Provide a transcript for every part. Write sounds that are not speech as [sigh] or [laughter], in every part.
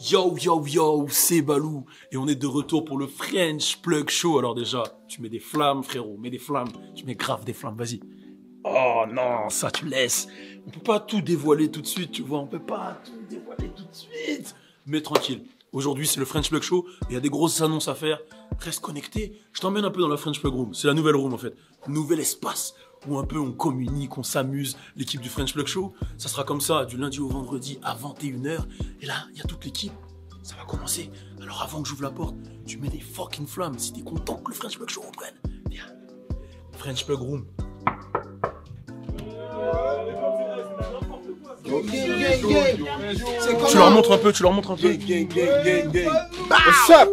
Yo yo yo, c'est Balou et on est de retour pour le French Plug Show. Alors déjà, tu mets des flammes frérot, mets des flammes, tu mets grave des flammes, vas-y. Oh non, ça tu laisses. On peut pas tout dévoiler tout de suite, tu vois, on peut pas tout dévoiler tout de suite. Mais tranquille. Aujourd'hui, c'est le French Plug Show, il y a des grosses annonces à faire. Reste connecté. Je t'emmène un peu dans la French Plug Room. C'est la nouvelle room en fait. Nouvel espace où un peu on communique, on s'amuse. L'équipe du French Plug Show, ça sera comme ça du lundi au vendredi à 21h. Et là, il y a toute l'équipe. Ça va commencer. Alors avant que j'ouvre la porte, tu mets des fucking flammes si t'es content que le French Plug Show reprenne. Viens. French Plug Room. Tu leur montres un peu, tu leur montres un peu. What's up?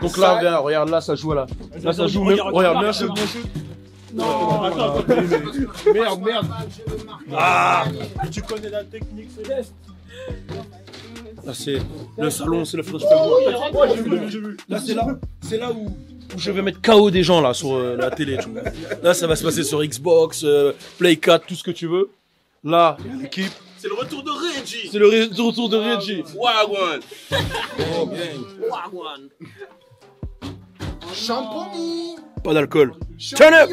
Donc là, viens, regarde, là, ça joue là. Là, ça joue. même- Regarde, bien sûr. Merde, merde. Ah Tu connais la technique céleste Là, c'est le salon, c'est le. Ouais, j'ai vu, j'ai vu. Là, c'est là, c'est là où, où je vais mettre KO des gens là sur euh, la télé. tu vois. Là, ça va se passer sur Xbox, euh, Play 4, tout ce que tu veux. Là, il y a l'équipe. C'est le retour de Reggie. C'est le retour de Reggie. Wagwan. Wagwan. Pas d'alcool. Turn up.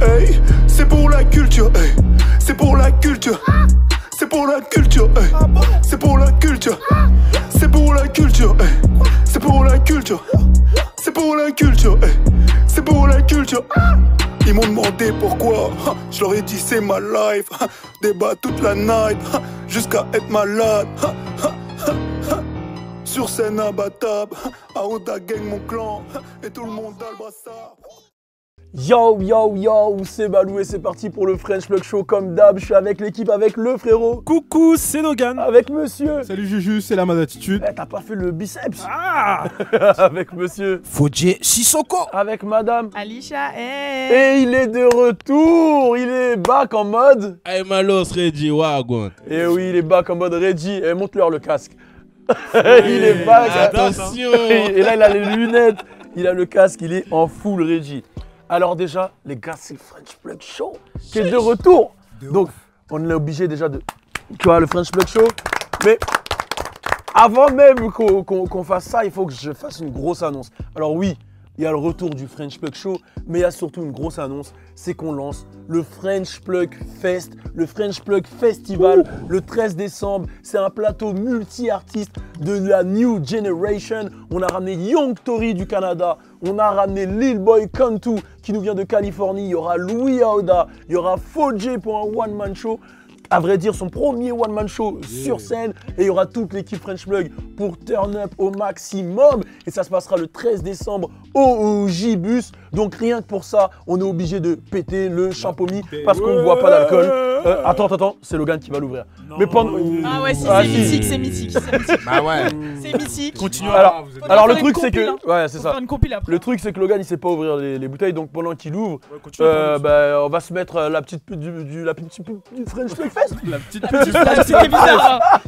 Hey, c'est pour la culture, hey. c'est pour la culture, c'est pour la culture, hey. c'est pour la culture, c'est pour la culture, hey. c'est pour la culture, c'est pour la culture, hey. c'est pour la culture. Ils m'ont demandé pourquoi, je leur ai dit c'est ma life, débat toute la night, jusqu'à être malade. Sur scène imbattable, à Oda gang mon clan, et tout le monde a le brassard. Yo yo yo, c'est Balou et c'est parti pour le French Plug Show comme d'hab. Je suis avec l'équipe, avec le frérot, Coucou, c'est Logan. avec monsieur. Salut Juju, c'est la mode attitude. Eh, t'as pas fait le biceps Ah [laughs] Avec monsieur, Fodje Sissoko avec madame. Alicia, hey. Et il est de retour, il est back en mode. Hey Malos Reggie Wagwan Et oui, il est back en mode Reggie. Et montre-leur le casque. [laughs] il est back. Attention [laughs] Et là, il a les lunettes, il a le casque, il est en full Reggie. Alors déjà, les gars, c'est le French Plug Show qui est de retour. Donc, on est obligé déjà de... Tu vois, le French Plug Show. Mais avant même qu'on qu'on- qu'on fasse ça, il faut que je fasse une grosse annonce. Alors oui, il y a le retour du French Plug Show, mais il y a surtout une grosse annonce, c'est qu'on lance le French Plug Fest, le French Plug Festival, le 13 décembre. C'est un plateau multi-artiste de la New Generation. On a ramené Young Tory du Canada, on a ramené Lil Boy Cantu qui nous vient de Californie, il y aura Louis Aoda, il y aura Fodje pour un one-man show à vrai dire, son premier one-man show sur scène. Et il y aura toute l'équipe French Plug pour turn up au maximum. Et ça se passera le 13 décembre au J-Bus. Donc rien que pour ça, on est obligé de péter le champomis parce qu'on ne boit pas d'alcool. Euh, attends, attends, c'est Logan qui va l'ouvrir. Mais pendant... Ah ouais, si, Ah, c'est si. mythique, c'est mythique, c'est mythique. Bah ouais C'est mythique. Continue. Alors, alors le truc c'est que... compile, Ouais, c'est ça. Le truc c'est que Logan il sait pas ouvrir les, les bouteilles donc pendant qu'il ouvre, Ouais, euh, bah, on va se mettre euh, la petite pute du, du- la petite pute du French Fest. La petite C'était bizarre. hein.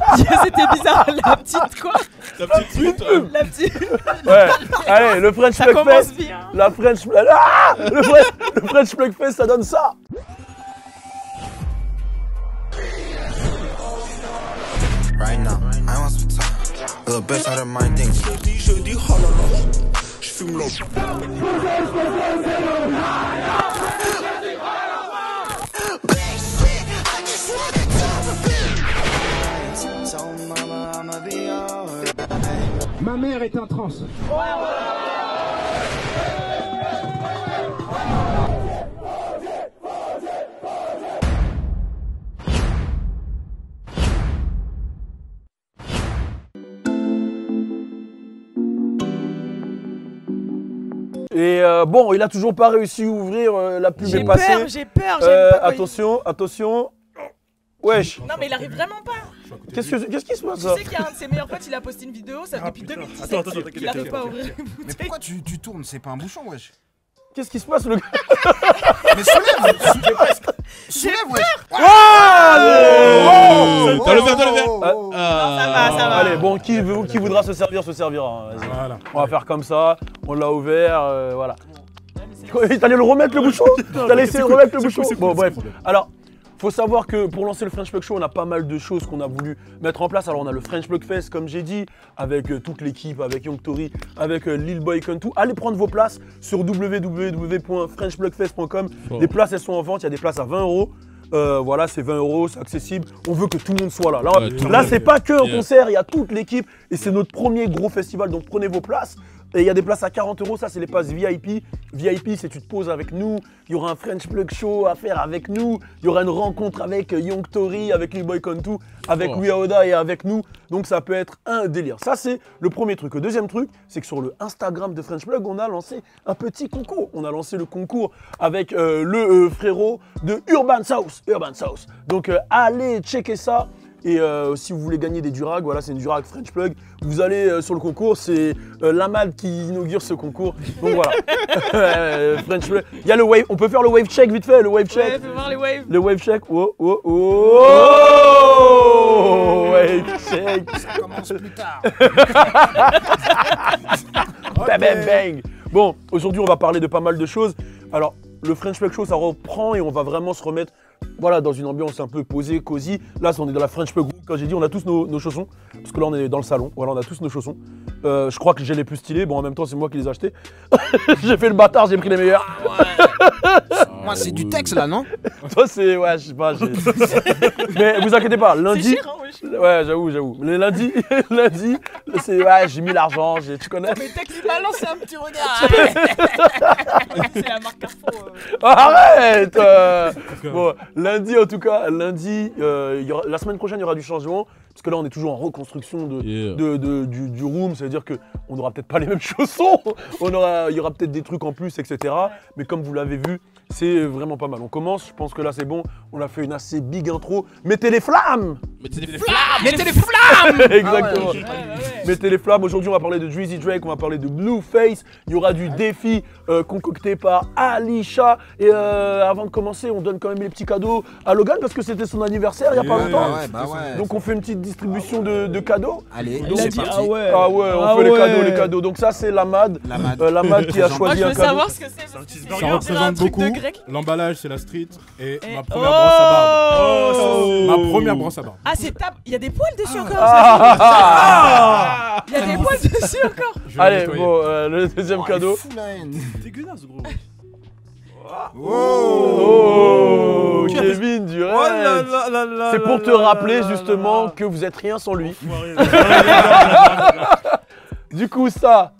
C'était bizarre. La petite quoi La petite pute. La petite. Ouais, allez, le French Ça Plug commence Fest. bien. La French... Ah le, French... le French Plug Fest, ça donne ça Right now, I want some time. Little bitch out of my things. Jeudi, jeudi, oh là là, je fume l'eau. Ma mère est un trans. Et euh, bon, il a toujours pas réussi à ouvrir, euh, la pub J'ai est passée. peur, j'ai peur. Euh, quand il- attention, attention. Wesh, Non mais il arrive vraiment pas. qu'est-ce que- qu'est-ce qui se passe Tu sais qu'il y a un de ses meilleurs potes, il a posté une vidéo, ça Ah, depuis putain. 2017 Attends, attends, attends, qu'il arrive pas à ouvrir Mais pourquoi tu, tu tournes C'est pas un bouchon, wesh Qu'est-ce qui se passe le gars [laughs] Mais soulève [laughs] Soulève, wesh Oh Dans le verre, dans le verre Oh, Ça va, ça va. Allez, bon, qui, veut- qui voudra se servir, se servira. hein, vas-y. Voilà. On va faire comme ça, on l'a ouvert, euh, voilà. T'allais le remettre le bouchon T'allais essayer de remettre le bouchon Bon, bref. Alors, Faut savoir que pour lancer le French Plug Show, on a pas mal de choses qu'on a voulu mettre en place. Alors on a le French Plug Fest, comme j'ai dit, avec euh, toute l'équipe, avec Young Tory, avec euh, Lil Boy Kuntu. Allez prendre vos places sur www.frenchplugfest.com. Les places, elles sont en vente. Il y a des places à 20 euros. Euh, voilà, c'est 20 euros, c'est accessible. On veut que tout le monde soit là. Là, Ouais, là c'est pas que un Yeah. concert, il y a toute l'équipe et c'est notre premier gros festival. Donc prenez vos places. Et il y a des places à 40 euros, ça c'est les places VIP. VIP, c'est tu te poses avec nous. Il y aura un French Plug Show à faire avec nous. Il y aura une rencontre avec Young Tory, avec Lil Boy Contu, avec Oh. Louis Aoda et avec nous. Donc ça peut être un délire. Ça c'est le premier truc. Le deuxième truc, c'est que sur le Instagram de French Plug, on a lancé un petit concours. On a lancé le concours avec euh, le euh, frérot de Urban South. Urban South. Donc euh, allez checker ça. Et euh, si vous voulez gagner des durags, voilà, c'est une durag French Plug. Vous allez euh, sur le concours, c'est euh, Lamad qui inaugure ce concours. Donc voilà, [laughs] French Plug. Il y a le wave, on peut faire le wave check vite fait, le wave check. Ouais, fais voir les waves. Le wave check, oh, oh, oh, wave check. Ça commence plus tard. [laughs] Bang, bang, bang. Bon, aujourd'hui, on va parler de pas mal de choses. Alors, le French Plug Show, ça reprend et on va vraiment se remettre voilà, dans une ambiance un peu posée, cosy. Là, on est dans la French Room. Quand j'ai dit, on a tous nos, nos chaussons. Parce que là, on est dans le salon. Voilà, on a tous nos chaussons. Euh, je crois que j'ai les plus stylés. Bon, en même temps, c'est moi qui les ai achetés. [laughs] j'ai fait le bâtard, j'ai pris les meilleurs. Moi, c'est du texte là, non? Toi, c'est. Ouais, je sais pas. [laughs] Mais vous inquiétez pas, C'est lundi. cher, hein, wesh. Ouais, j'avoue, j'avoue. Le lundi, [laughs] lundi, c'est. Ouais, j'ai mis l'argent, j'ai- tu connais. Mais qu'il m'a lancé un petit regard. C'est la marque Carrefour. euh. Arrête euh. Bon, lundi en tout cas, lundi, euh, il y aura- la semaine prochaine il y aura du changement, parce que là on est toujours en reconstruction de, Yeah. de- de- du, du room, ça veut dire qu'on n'aura peut-être pas les mêmes [laughs] chaussons, on aura, il y aura peut-être des trucs en plus, etc. Mais comme vous l'avez vu, c'est vraiment pas mal. On commence, je pense que là c'est bon, on a fait une assez big intro. Mettez les flammes Mettez des flammes Mettez les flammes [laughs] Exactement. Ouais, ouais, ouais. Mettez les flammes. Aujourd'hui, on va parler de Drizzy Drake, on va parler de Blueface. Il y aura du défi euh, concocté par Alisha. Et euh, avant de commencer, on donne quand même les petits cadeaux à Logan parce que c'était son anniversaire il n'y a pas longtemps. Bah ouais, bah ouais. Donc on fait une petite distribution de, de cadeaux. Allez, Il a c'est dit parti. ah ouais. Ah ouais, on Ah fait les cadeaux, les cadeaux. Donc ça, c'est Lamad. La mad. Euh, Lamad qui a Moi, choisi je un veux cadeau. savoir ce que c'est. Ça représente beaucoup. Grec. L'emballage, c'est la street. Et Et- ma première brosse à barbe. Oh Ma première brosse à barbe. Ah, c'est table. Il y a des poils dessus encore. Ah, ah, Il y a des poils dessus encore. Allez, bon, euh, le deuxième Oh, cadeau. Dégueulasse, gros. Oh, Kevin Durant. Oh là là là là C'est pour là te là rappeler justement là que vous êtes rien sans lui. [laughs] Du coup, ça.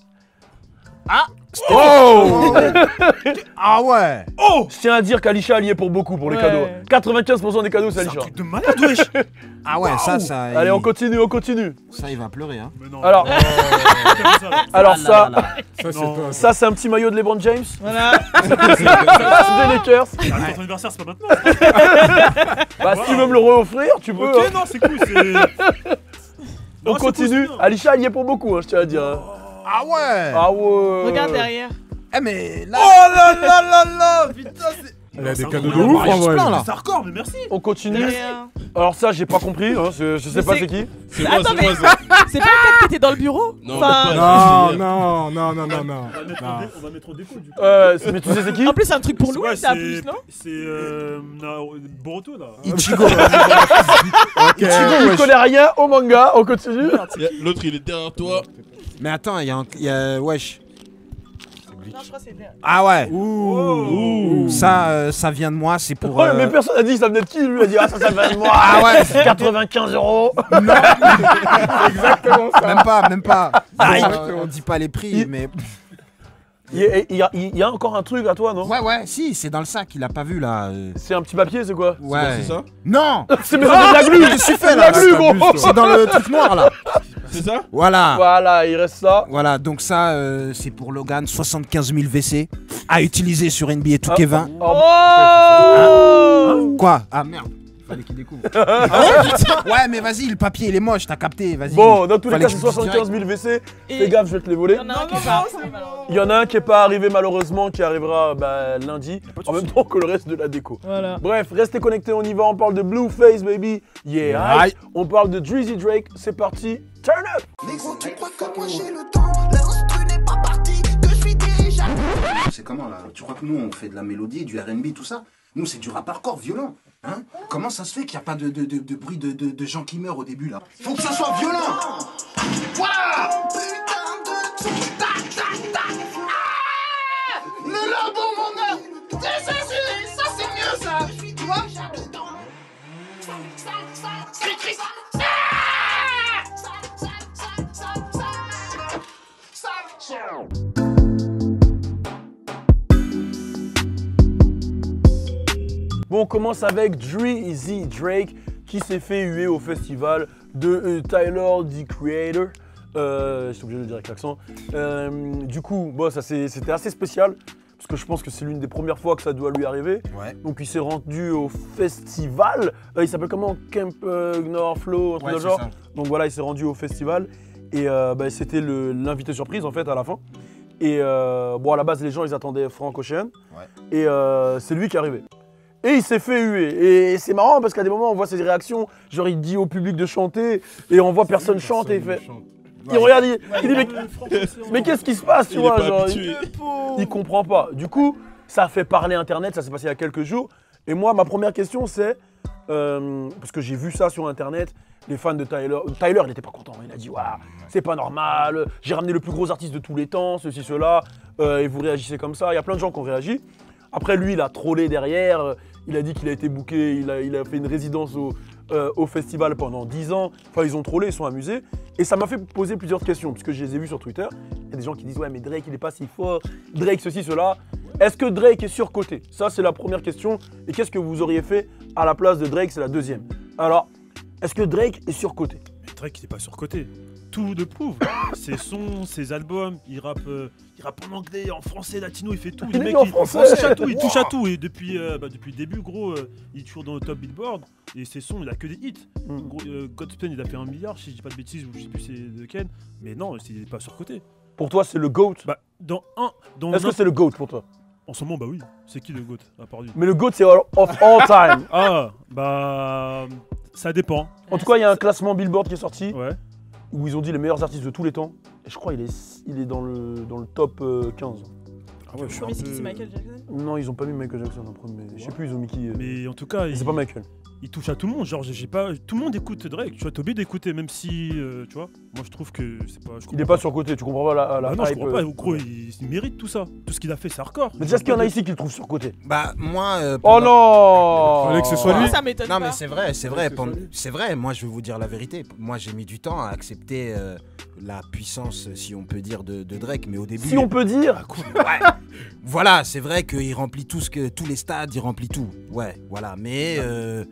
Ah Oh [laughs] Ah ouais Je tiens à dire qu'Alisha elle y est pour beaucoup pour les Ouais. cadeaux. 95% des cadeaux, c'est C'est un Alisha. truc de malade, wesh. [laughs] Ah ouais, ça, ça. Allez, il- on continue, on continue. Ça, il va pleurer, hein. Mais non. Alors, [laughs] alors Ah là ça, là là. Ça, c'est Non. toi. ça c'est un petit maillot de LeBron James. Voilà. C'est des Lakers. Ah, ton anniversaire, c'est pas maintenant. Bah, si tu veux me le réoffrir, tu peux. hein. Ok, non, c'est cool. c'est- On Non, c'est continue. cool, c'est bien. Alisha elle y est pour beaucoup, hein, je tiens à dire. hein. Ah ouais Ah ouais. Regarde derrière. Eh, mais là. Oh là là là là Putain, c'est. Elle a des Ça cadeaux de ouf, en vrai. C'est hardcore, mais merci. On continue. Alors ça, j'ai pas compris. hein, je, je sais Mais pas c'est- c'est qui. C'est moi, Attends, c'est moi, [laughs] pas le qui était dans le bureau Non, Enfin, Non, non, non, non, non, non. On va mettre en déco du coup. Euh, c'est- mais tu sais c'est qui En plus, c'est un truc pour Ouais, Louis, ça plus, non C'est euh, non, Boruto là. [laughs] Ichigo. Il connaît rien au manga. On continue. L'autre, il est derrière toi. Mais attends, il y a un. Y a... Wesh. Non, je crois que c'est. Ah ouais Ouh. Ça, euh, ça vient de moi, c'est pour. Ouais, euh, mais personne n'a dit ça venait de qui. Lui a dit ah ça ça vient de moi. Ah ouais. [laughs] 95 euros. [laughs] Exactement ça. Même pas, même pas. Ah, Bon, il- euh, on dit pas les prix, Il- mais. Il y, a, il y a- il y a encore un truc à toi non? Ouais, ouais, si, c'est dans le sac, il a pas vu là. euh. C'est un petit papier c'est quoi? Ouais. C'est ça? Non [laughs] C'est de la glue. Je suis fait C'est de là. la t'abuses, gros. C'est dans le truc noir là. C'est ça? Voilà. Voilà il reste ça. Voilà, donc ça, euh, c'est pour Logan, 75 000 WC à utiliser sur NBA 2K20. Oh. Quoi? Ah merde, fallait qu'il découvre. [laughs] ouais, mais vas-y, le papier il est moche, t'as capté, vas-y. Bon dans tous les cas c'est je dise 75 000 WC. Et Fais gaffe je vais te les voler. Il y en a un qui est pas arrivé, malheureusement. Il y en a un qui est pas arrivé malheureusement qui arrivera bah, lundi en même temps que le reste de la déco. Voilà. Bref, restez connectés, on y va, on parle de Blueface baby. Yeah, Aïe. on parle de Drizzy Drake, c'est parti. Turn up. Tu crois que moi j'ai le temps? N'est pas parti, que je suis déjà C'est comment là? Tu crois que nous on fait de la mélodie, du RB, tout ça? Nous, c'est du rap hardcore violent. Hein Comment ça se fait qu'il n'y a pas de, bruit de, gens qui meurent au début là Faut que ça soit violent Voilà Putain tac, tac, tac. Ça, c'est- mieux, ça. Ah Bon, on commence avec Dre Drake qui s'est fait huer au festival de euh, Tyler, the Creator. Euh, je suis obligé de le dire avec l'accent. Euh, du coup, bon, ça c'est- c'était assez spécial parce que je pense que c'est l'une des premières fois que ça doit lui arriver. Ouais. Donc il s'est rendu au festival. Euh, il s'appelle comment? Camp euh, North Flow, un truc Ouais, genre. ça. Donc voilà, il s'est rendu au festival et euh, bah, c'était l'invité surprise en fait à la fin. Et bon, à la base, les gens ils attendaient Frank Ocean Ouais. et c'est lui qui est arrivé. Et il s'est fait huer. Et c'est marrant parce qu'à des moments, on voit ses réactions. Genre, il dit au public de chanter et on voit personne chanter. Il fait. Il regarde, il, il dit mais, mais qu'est-ce qui se passe, tu Il vois pas genre, habitué. il, il comprend pas. Du coup, ça a fait parler Internet. Ça s'est passé il y a quelques jours. Et moi, ma première question, c'est euh, parce que j'ai vu ça sur Internet. Les fans de Tyler, Tyler, il n'était pas content. Il a dit, waouh, c'est pas normal. J'ai ramené le plus gros artiste de tous les temps, ceci, cela. euh, et vous réagissez comme ça. Il y a plein de gens qui ont réagi. Après, lui, il a trollé derrière. Il a dit qu'il a été booké. Il a, fait une résidence au, euh, festival pendant 10 ans. Enfin, ils ont trollé, ils sont amusés. Et ça m'a fait poser plusieurs questions, puisque je les ai vus sur Twitter. Il y a des gens qui disent Ouais, mais Drake, il est pas si fort. Drake, ceci, cela. Est-ce que Drake est surcoté? Ça, c'est la première question. Et qu'est-ce que vous auriez fait à la place de Drake? C'est la deuxième. Alors, est-ce que Drake est surcoté? Drake, il est pas surcoté. Tout le prouve. ses sons, ses albums, il rappe, euh, il rappe en anglais, en français, latino, il fait tout. Le mec, en il, français. il touche à tout, il touche à tout. Et depuis, euh, bah, depuis le début, gros, euh, il est toujours dans le top Billboard. Et ses sons, il a que des hits. Mm. Gros, il a fait un milliard, si je dis pas de bêtises, ou je sais plus c'est de Ken. Mais non, il est pas surcoté. Pour toi, c'est le GOAT? Bah, dans un. Dans Est-ce que c'est le GOAT pour toi? En ce moment, bah oui. C'est qui le GOAT à part lui? Mais le GOAT, c'est all- of all time. Ah, bah. Ça dépend. En tout cas, il y a un classement Billboard qui est sorti Ouais. Où ils ont dit les meilleurs artistes de tous les temps. Et je crois qu'il est, il est dans, le, dans le top euh, 15. Ah ouais, je suis un peu- Michael Jackson Non, ils ont pas mis Michael Jackson en premier. Je sais plus, ils ont mis qui. euh, Mais en tout cas, il, C'est pas Michael. Il touche à tout le monde. Genre, j'ai pas. Tout le monde écoute Drake. Tu vois, t'es obligé d'écouter, même si. euh, tu vois, moi je trouve que c'est pas. je Il est pas surcoté, tu comprends pas la, la Ah non, je comprends euh. pas. Gros, il, il mérite tout ça. Tout ce qu'il a fait, c'est hardcore. Mais déjà, est-ce qu'il y en a ici qui le trouvent surcoté Bah, moi. euh, Oh non Fallait que ce soit Ah, lui. Ça m'étonne Non, pas. mais c'est vrai, c'est vrai. c'est vrai, moi je vais vous dire la vérité. Moi j'ai mis du temps à accepter euh, la puissance, si on peut dire, de, de Drake. Mais au début. Si on peut dire Ouais. voilà, c'est vrai qu'il remplit tout ce que, tous les stades, il remplit tout. Ouais, voilà. Mais euh,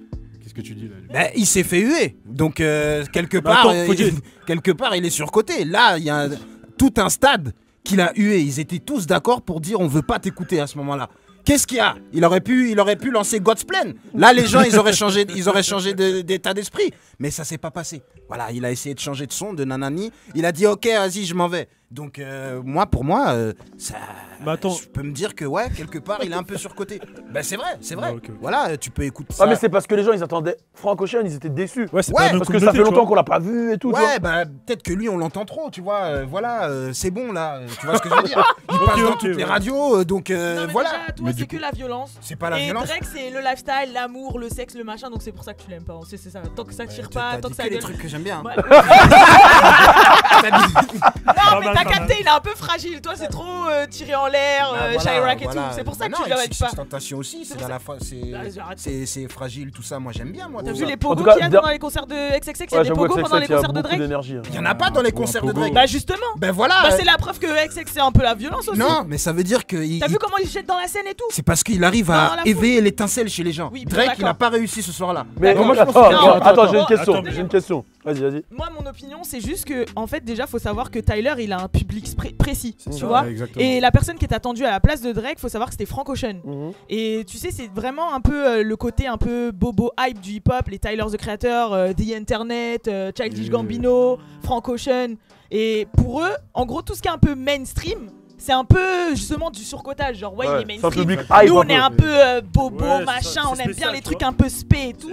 que tu dis là ben, il s'est fait huer. Donc euh, quelque Bah, part, attends, euh, faut dire- il- quelque part, il est surcoté. Là, il y a un- tout un stade qu'il a hué. Ils étaient tous d'accord pour dire on veut pas t'écouter à ce moment-là. Qu'est-ce qu'il y a? Il aurait, pu, il aurait pu lancer God's Plan. Là, les gens, ils auraient changé, ils auraient changé d'état d'esprit. Mais ça s'est pas passé. Voilà, il a essayé de changer de son, de nanani. Il a dit, ok, vas-y, je m'en vais. Donc, euh, moi, pour moi, euh, ça, Mais attends. je peux me dire que, ouais, quelque part, il est un peu surcoté. Ben, c'est vrai, c'est vrai. Ah. Voilà, tu peux écouter ça. Ah, mais c'est parce que les gens ils attendaient Frank Ocean, ils étaient déçus. Ouais, c'est Parce que ça fait longtemps qu'on l'a pas vu et tout. vois. Ouais, bah peut-être que lui on l'entend trop, tu vois. euh, voilà, euh, c'est bon là. Tu vois ce que je veux dire [laughs] Il passe dans toutes les radios, donc euh, Non, mais voilà. déjà, toi, c'est que la violence. C'est pas la et violence. Drake, c'est le lifestyle, l'amour, le sexe, le machin, donc c'est pour ça que tu l'aimes pas. C'est c'est ça. Tant que ça tire pas, tant que ça les gueule. trucs que j'aime bien. [laughs] T'as Non, capté, il est un peu fragile. Toi, c'est trop euh, tiré en l'air, Bah, euh, voilà, Chirac et voilà. tout. C'est pour ça que non, tu le et règles pas. Tentation aussi, C'est ça- la fois, c'est fragile, tout ça. Moi j'aime bien, moi. T'as vu les pogos qu'il y a dans les concerts de XXX Il y a des pogos pendant les concerts de Drake hein. Il y en a pas dans les concerts de. Drake. Bah justement. Ben voilà. Bah c'est la preuve que XXX c'est un peu la violence aussi. Non, mais ça veut dire que T'as vu comment il jette dans la scène et tout c'est parce qu'il arrive Non, à éveiller l'étincelle chez les gens. Drake, il a pas réussi ce soir-là. Mais moi, je pense Non, attends, j'ai une question. J'ai une question. Vas-y, vas-y. Moi, mon opinion, c'est juste que, en fait, déjà, faut savoir que Tyler, il a un public spré- précis, tu ça, vois. exactement. Et la personne qui est attendue à la place de Drake, faut savoir que c'était Frank Ocean. Mhm. Et tu sais, c'est vraiment un peu euh, le côté un peu bobo hype du hip-hop, les Tyler the Creator, euh, The Internet, euh, Childish Yeah. Gambino, Frank Ocean. Et pour eux, en gros, tout ce qui est un peu mainstream, c'est un peu justement du surcotage. Genre, ouais, Ouais, il est un mainstream. public. Nous, on un est un peu euh, bobo, Ouais, machin, ça, on aime bien les trucs un peu spé et tout.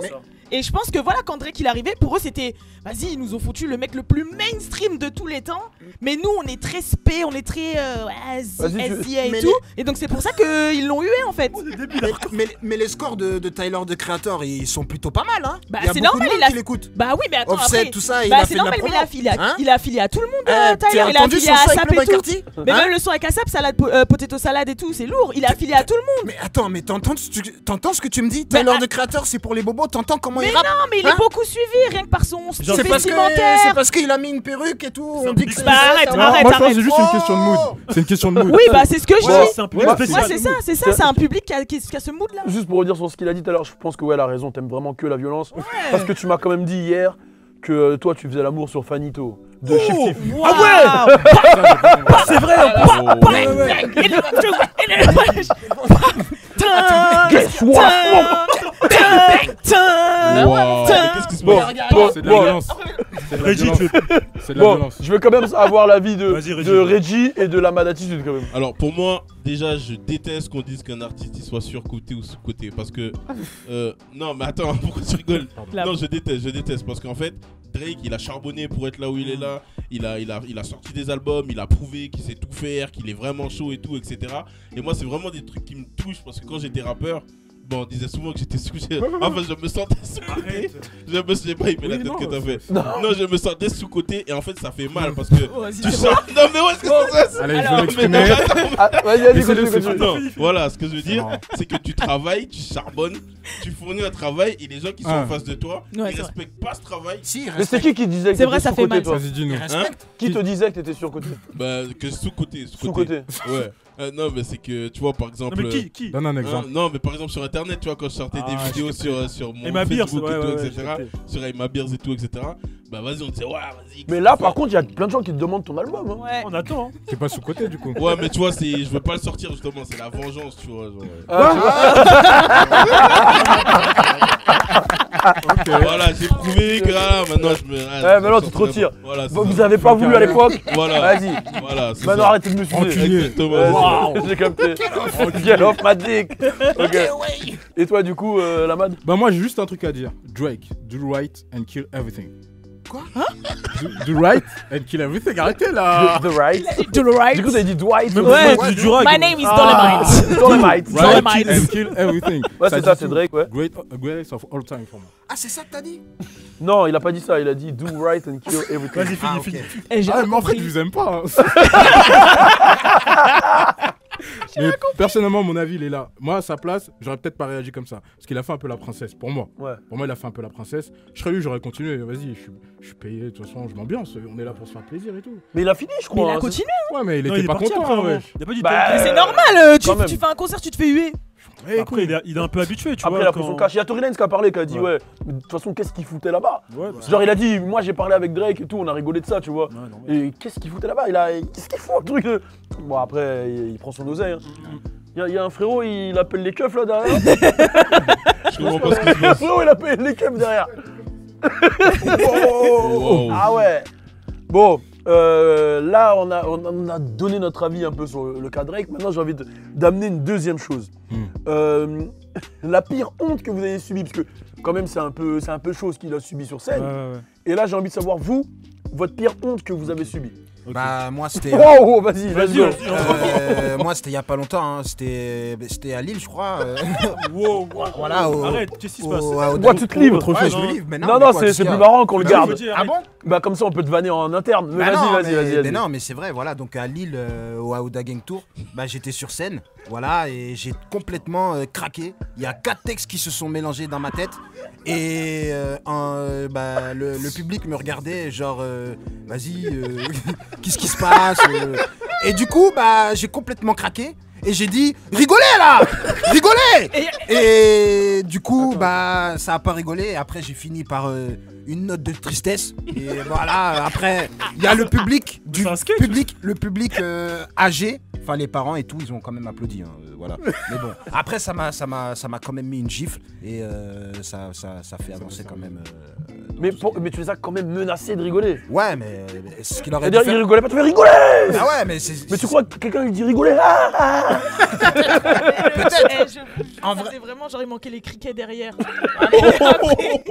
Et je pense que voilà, quand Drake il arrivé, pour eux c'était, vas-y, ils nous ont foutu le mec le plus mainstream de tous les temps. Mais nous, on est très spé, on est très euh, SZA et Mais tout. Et donc c'est pour ça qu'ils l'ont hué en fait. Mais, mais- mais les scores de, de Tyler the Creator, ils sont plutôt pas mal, hein Bah, Il y a c'est normal, de il a- qui l'écoute. Bah oui, mais attends, Offset, après. tout ça, il bah, a c'est fait de la normal, mais il a promo. affilié à, Hein il a affilié à tout le monde, Eh, euh, Tyler. Il a entendu affilié à son avec Sap le et tout. Mais Hein même le son avec Asap, salade, euh, potato salade et tout, c'est lourd. Il a affilié à tout le monde. Mais attends, mais t'entends ce que tu- t'entends ce que tu me dis Tyler the Creator, c'est pour les bobos, t'entends comment Mais il rappe non, mais il Hein est beaucoup suivi, rien que par son style C'est parce que vestimentaire. c'est parce qu'il a mis une perruque et tout. On dit que c'est Bah, arrête, arrête, moi, je pense que arrête. c'est juste une Oh question de mood. C'est une question de mood. Oui, bah c'est ce que je dis. C'est un public Ouais, spécial. Ouais, c'est ça, c'est ça, c'est un public qui a, ce mood là. Juste pour redire sur ce qu'il a dit tout à l'heure, je pense que ouais, elle a raison, t'aimes vraiment que la violence. Parce que tu m'as quand même dit hier que euh, toi tu faisais l'amour sur Fanito de Chief Keef. Ah ouais C'est vrai Guess what Wow. Qu'est-ce qui se passe bon, C'est de la violence. C'est de la Reggie, violence. tu C'est de la violence. je veux quand même avoir l'avis de, de Reggie et de la Mad Attitude quand même. Alors pour moi, déjà, je déteste qu'on dise qu'un artiste il soit surcoté ou sous-coté parce que [laughs] euh, non, mais attends, [laughs] pourquoi tu rigoles? Non, je déteste, je déteste parce qu'en fait, Drake, il a charbonné pour être là où il est là. Il a, il a, il a sorti des albums, il a prouvé qu'il sait tout faire, qu'il est vraiment chaud et tout, etc. Et moi, c'est vraiment des trucs qui me touchent parce que quand j'étais rappeur. Bon, on disait souvent que j'étais sous Enfin, je me sentais sous-côté. Je me sais pas, il met la tête non, que t'as fait. Non. Non, je me sentais sous-côté et en fait, ça fait mal parce que Oh, tu sens. Non, mais ouais, est-ce que c'est ça Allez, je vais. Ah, vas-y, vas-y, Laissez-le, continue, c'est continue. Attends, voilà, ce que je veux dire, Non. c'est que tu travailles, tu charbonnes, tu fournis un travail et les gens qui sont Ah. en face de toi, Ouais, ils respectent pas ce travail. Si, Mais c'est qui qui disait que C'est vrai, ça fait sous-côté, mal. Respecte. Qui te disait que t'étais surcoté Bah, que sous-côté. Sous-côté. Ouais. Euh, non, mais c'est que, tu vois, par Non, exemple. mais qui, qui Donne un euh, exemple. hein, non, mais par exemple sur internet, tu vois, quand je sortais Ah, des vidéos sur, euh, sur mon Emma Beers, Facebook ouais, et tout, ouais, etc., sur Emma Beers et tout, etc., bah vas-y, on disait, ouais, vas-y. Mais là, par contre, il y a plein de gens qui te demandent ton album. hein. Ouais. On attend. hein. C'est pas sous-côté du coup. Ouais, mais tu vois, c'est, je veux pas le sortir justement, c'est la vengeance, tu vois. genre, ouais. Ah, tu vois [laughs] [laughs] Ok. Voilà, j'ai prouvé que là, maintenant je me. ah, Ouais, maintenant, tu te retires. Voilà, Vous, ça. avez pas voulu à l'époque [laughs] Voilà. Vas-y. Voilà, Maintenant, ça. arrêtez de me sucer. Exactement. Vas-y, [laughs] J'ai capté. Get off my dick. Ok. Et toi, du coup, euh, la Mad Bah moi j'ai juste un truc à dire. Drake, do right and kill everything. Quoi do, do right and kill everything. Arrêtez là. The Right. [laughs] Do the right. Du coup, avez dit Dwight. Ouais. du Durac. My name is Ah, Dolomite. [laughs] Dolomite. Right Dolomite. and kill everything. Ouais, c'est ça, c'est. Drake, ouais. Great, greatest of all time for moi. Ah, c'est ça que t'as dit Non, il a pas dit ça, il a dit do right and kill everything. Vas-y, Ah, finis. Eh, j'ai Ah, mais en fait, je vous aime pas. [laughs] hein. mais personnellement, mon avis, il est là. Moi, à sa place, j'aurais peut-être pas réagi comme ça. Parce qu'il a fait un peu la princesse, pour moi. Ouais. Pour moi, il a fait un peu la princesse. Je serais lui, j'aurais continué. Vas-y, je suis, je suis payé. De toute façon, je m'ambiance. On est là pour se faire plaisir et tout. Mais il a fini, je Mais crois. il a hein, continué. Ouais, mais il Non, était il pas parti content. après, hein. Il a pas dit Bah. Mais c'est Euh, normal, euh, tu, tu fais un concert, tu te fais huer. Eh, Après, il est, il est un peu habitué, tu Après, vois. il a pris quand- son cash. Il y a Tory Lanez qui a parlé, qui a dit, Ouais. ouais, mais de toute façon, qu'est-ce qu'il foutait là-bas Ouais, bah, Genre, il a dit, moi j'ai parlé avec Drake et tout, on a rigolé de ça, tu vois. Et qu'est-ce qu'il foutait là-bas Il a, qu'est-ce qu'il fout un truc de- Bon après, il, il prend son oseille. hein. Il y, a- il y a un frérot, il appelle les keufs là derrière. [laughs] Je comprends pas ce se frérot, il appelle les keufs derrière. Wow. [laughs] Ah ouais. Bon, euh, là on a, on, on a donné notre avis un peu sur le, cas Drake. Maintenant, j'ai envie de- d'amener une deuxième chose. Hmm. Euh, la pire honte que vous avez subie, parce que quand même c'est un peu, c'est un peu chaud ce qu'il a subi sur Ouais, scène. ouais, ouais. Et là, j'ai envie de savoir vous, votre pire honte que vous avez subie. Bah, moi, c'était. Wow, [laughs] vas-y, vas-y. Vas-y. [laughs] Euh, moi, c'était il y a pas longtemps. hein. C'était, c'était à Lille, je crois. euh, [laughs] Wow, wow. Voilà, au- Arrête, qu'est-ce qui se passe? Moi, tu te livres. Autre Ouais, chose. je me livre, mais non. Non, mais non, c'est plus marrant qu'on le garde. vas-y, Ah bon Bah comme ça, on peut te vanner en interne. Mais Bah vas-y, mais- vas-y, vas-y, mais non, mais c'est vrai, voilà. Donc à Lille, euh, au Aouda Gang Tour, bah, j'étais sur scène, voilà, et j'ai complètement euh, craqué. Il y a quatre textes qui se sont mélangés dans ma tête. Et un, bah, le, le public me regardait, genre, euh, vas-y, euh, qu'est-ce qui se passe euh? Et du coup, bah, j'ai complètement craqué. Et j'ai dit, rigolez là Rigolez Et du coup, bah, ça a pas rigolé. Et après, j'ai fini par euh, une note de tristesse. Et voilà, après, il y a le public, du public, le public euh, âgé. Enfin, les parents et tout, ils ont quand même applaudi. hein, euh, voilà. [laughs] Mais bon, après, ça m'a, ça m'a, ça m'a quand même mis une gifle. Et euh, ça, ça, ça fait avancer quand même. euh, Mais, pour- mais tu les as quand même menacés de rigoler. Ouais, mais mais ce qu'il aurait dû C'est-à-dire, ils faire. rigolaient pas, tu fais rigoler Ah ouais, mais c'est. Mais tu crois que quelqu'un il dit rigoler ah, ah [laughs] Peut-être. Eh, je vous jure, En vrai- vraiment genre il manquait les criquets derrière. [laughs]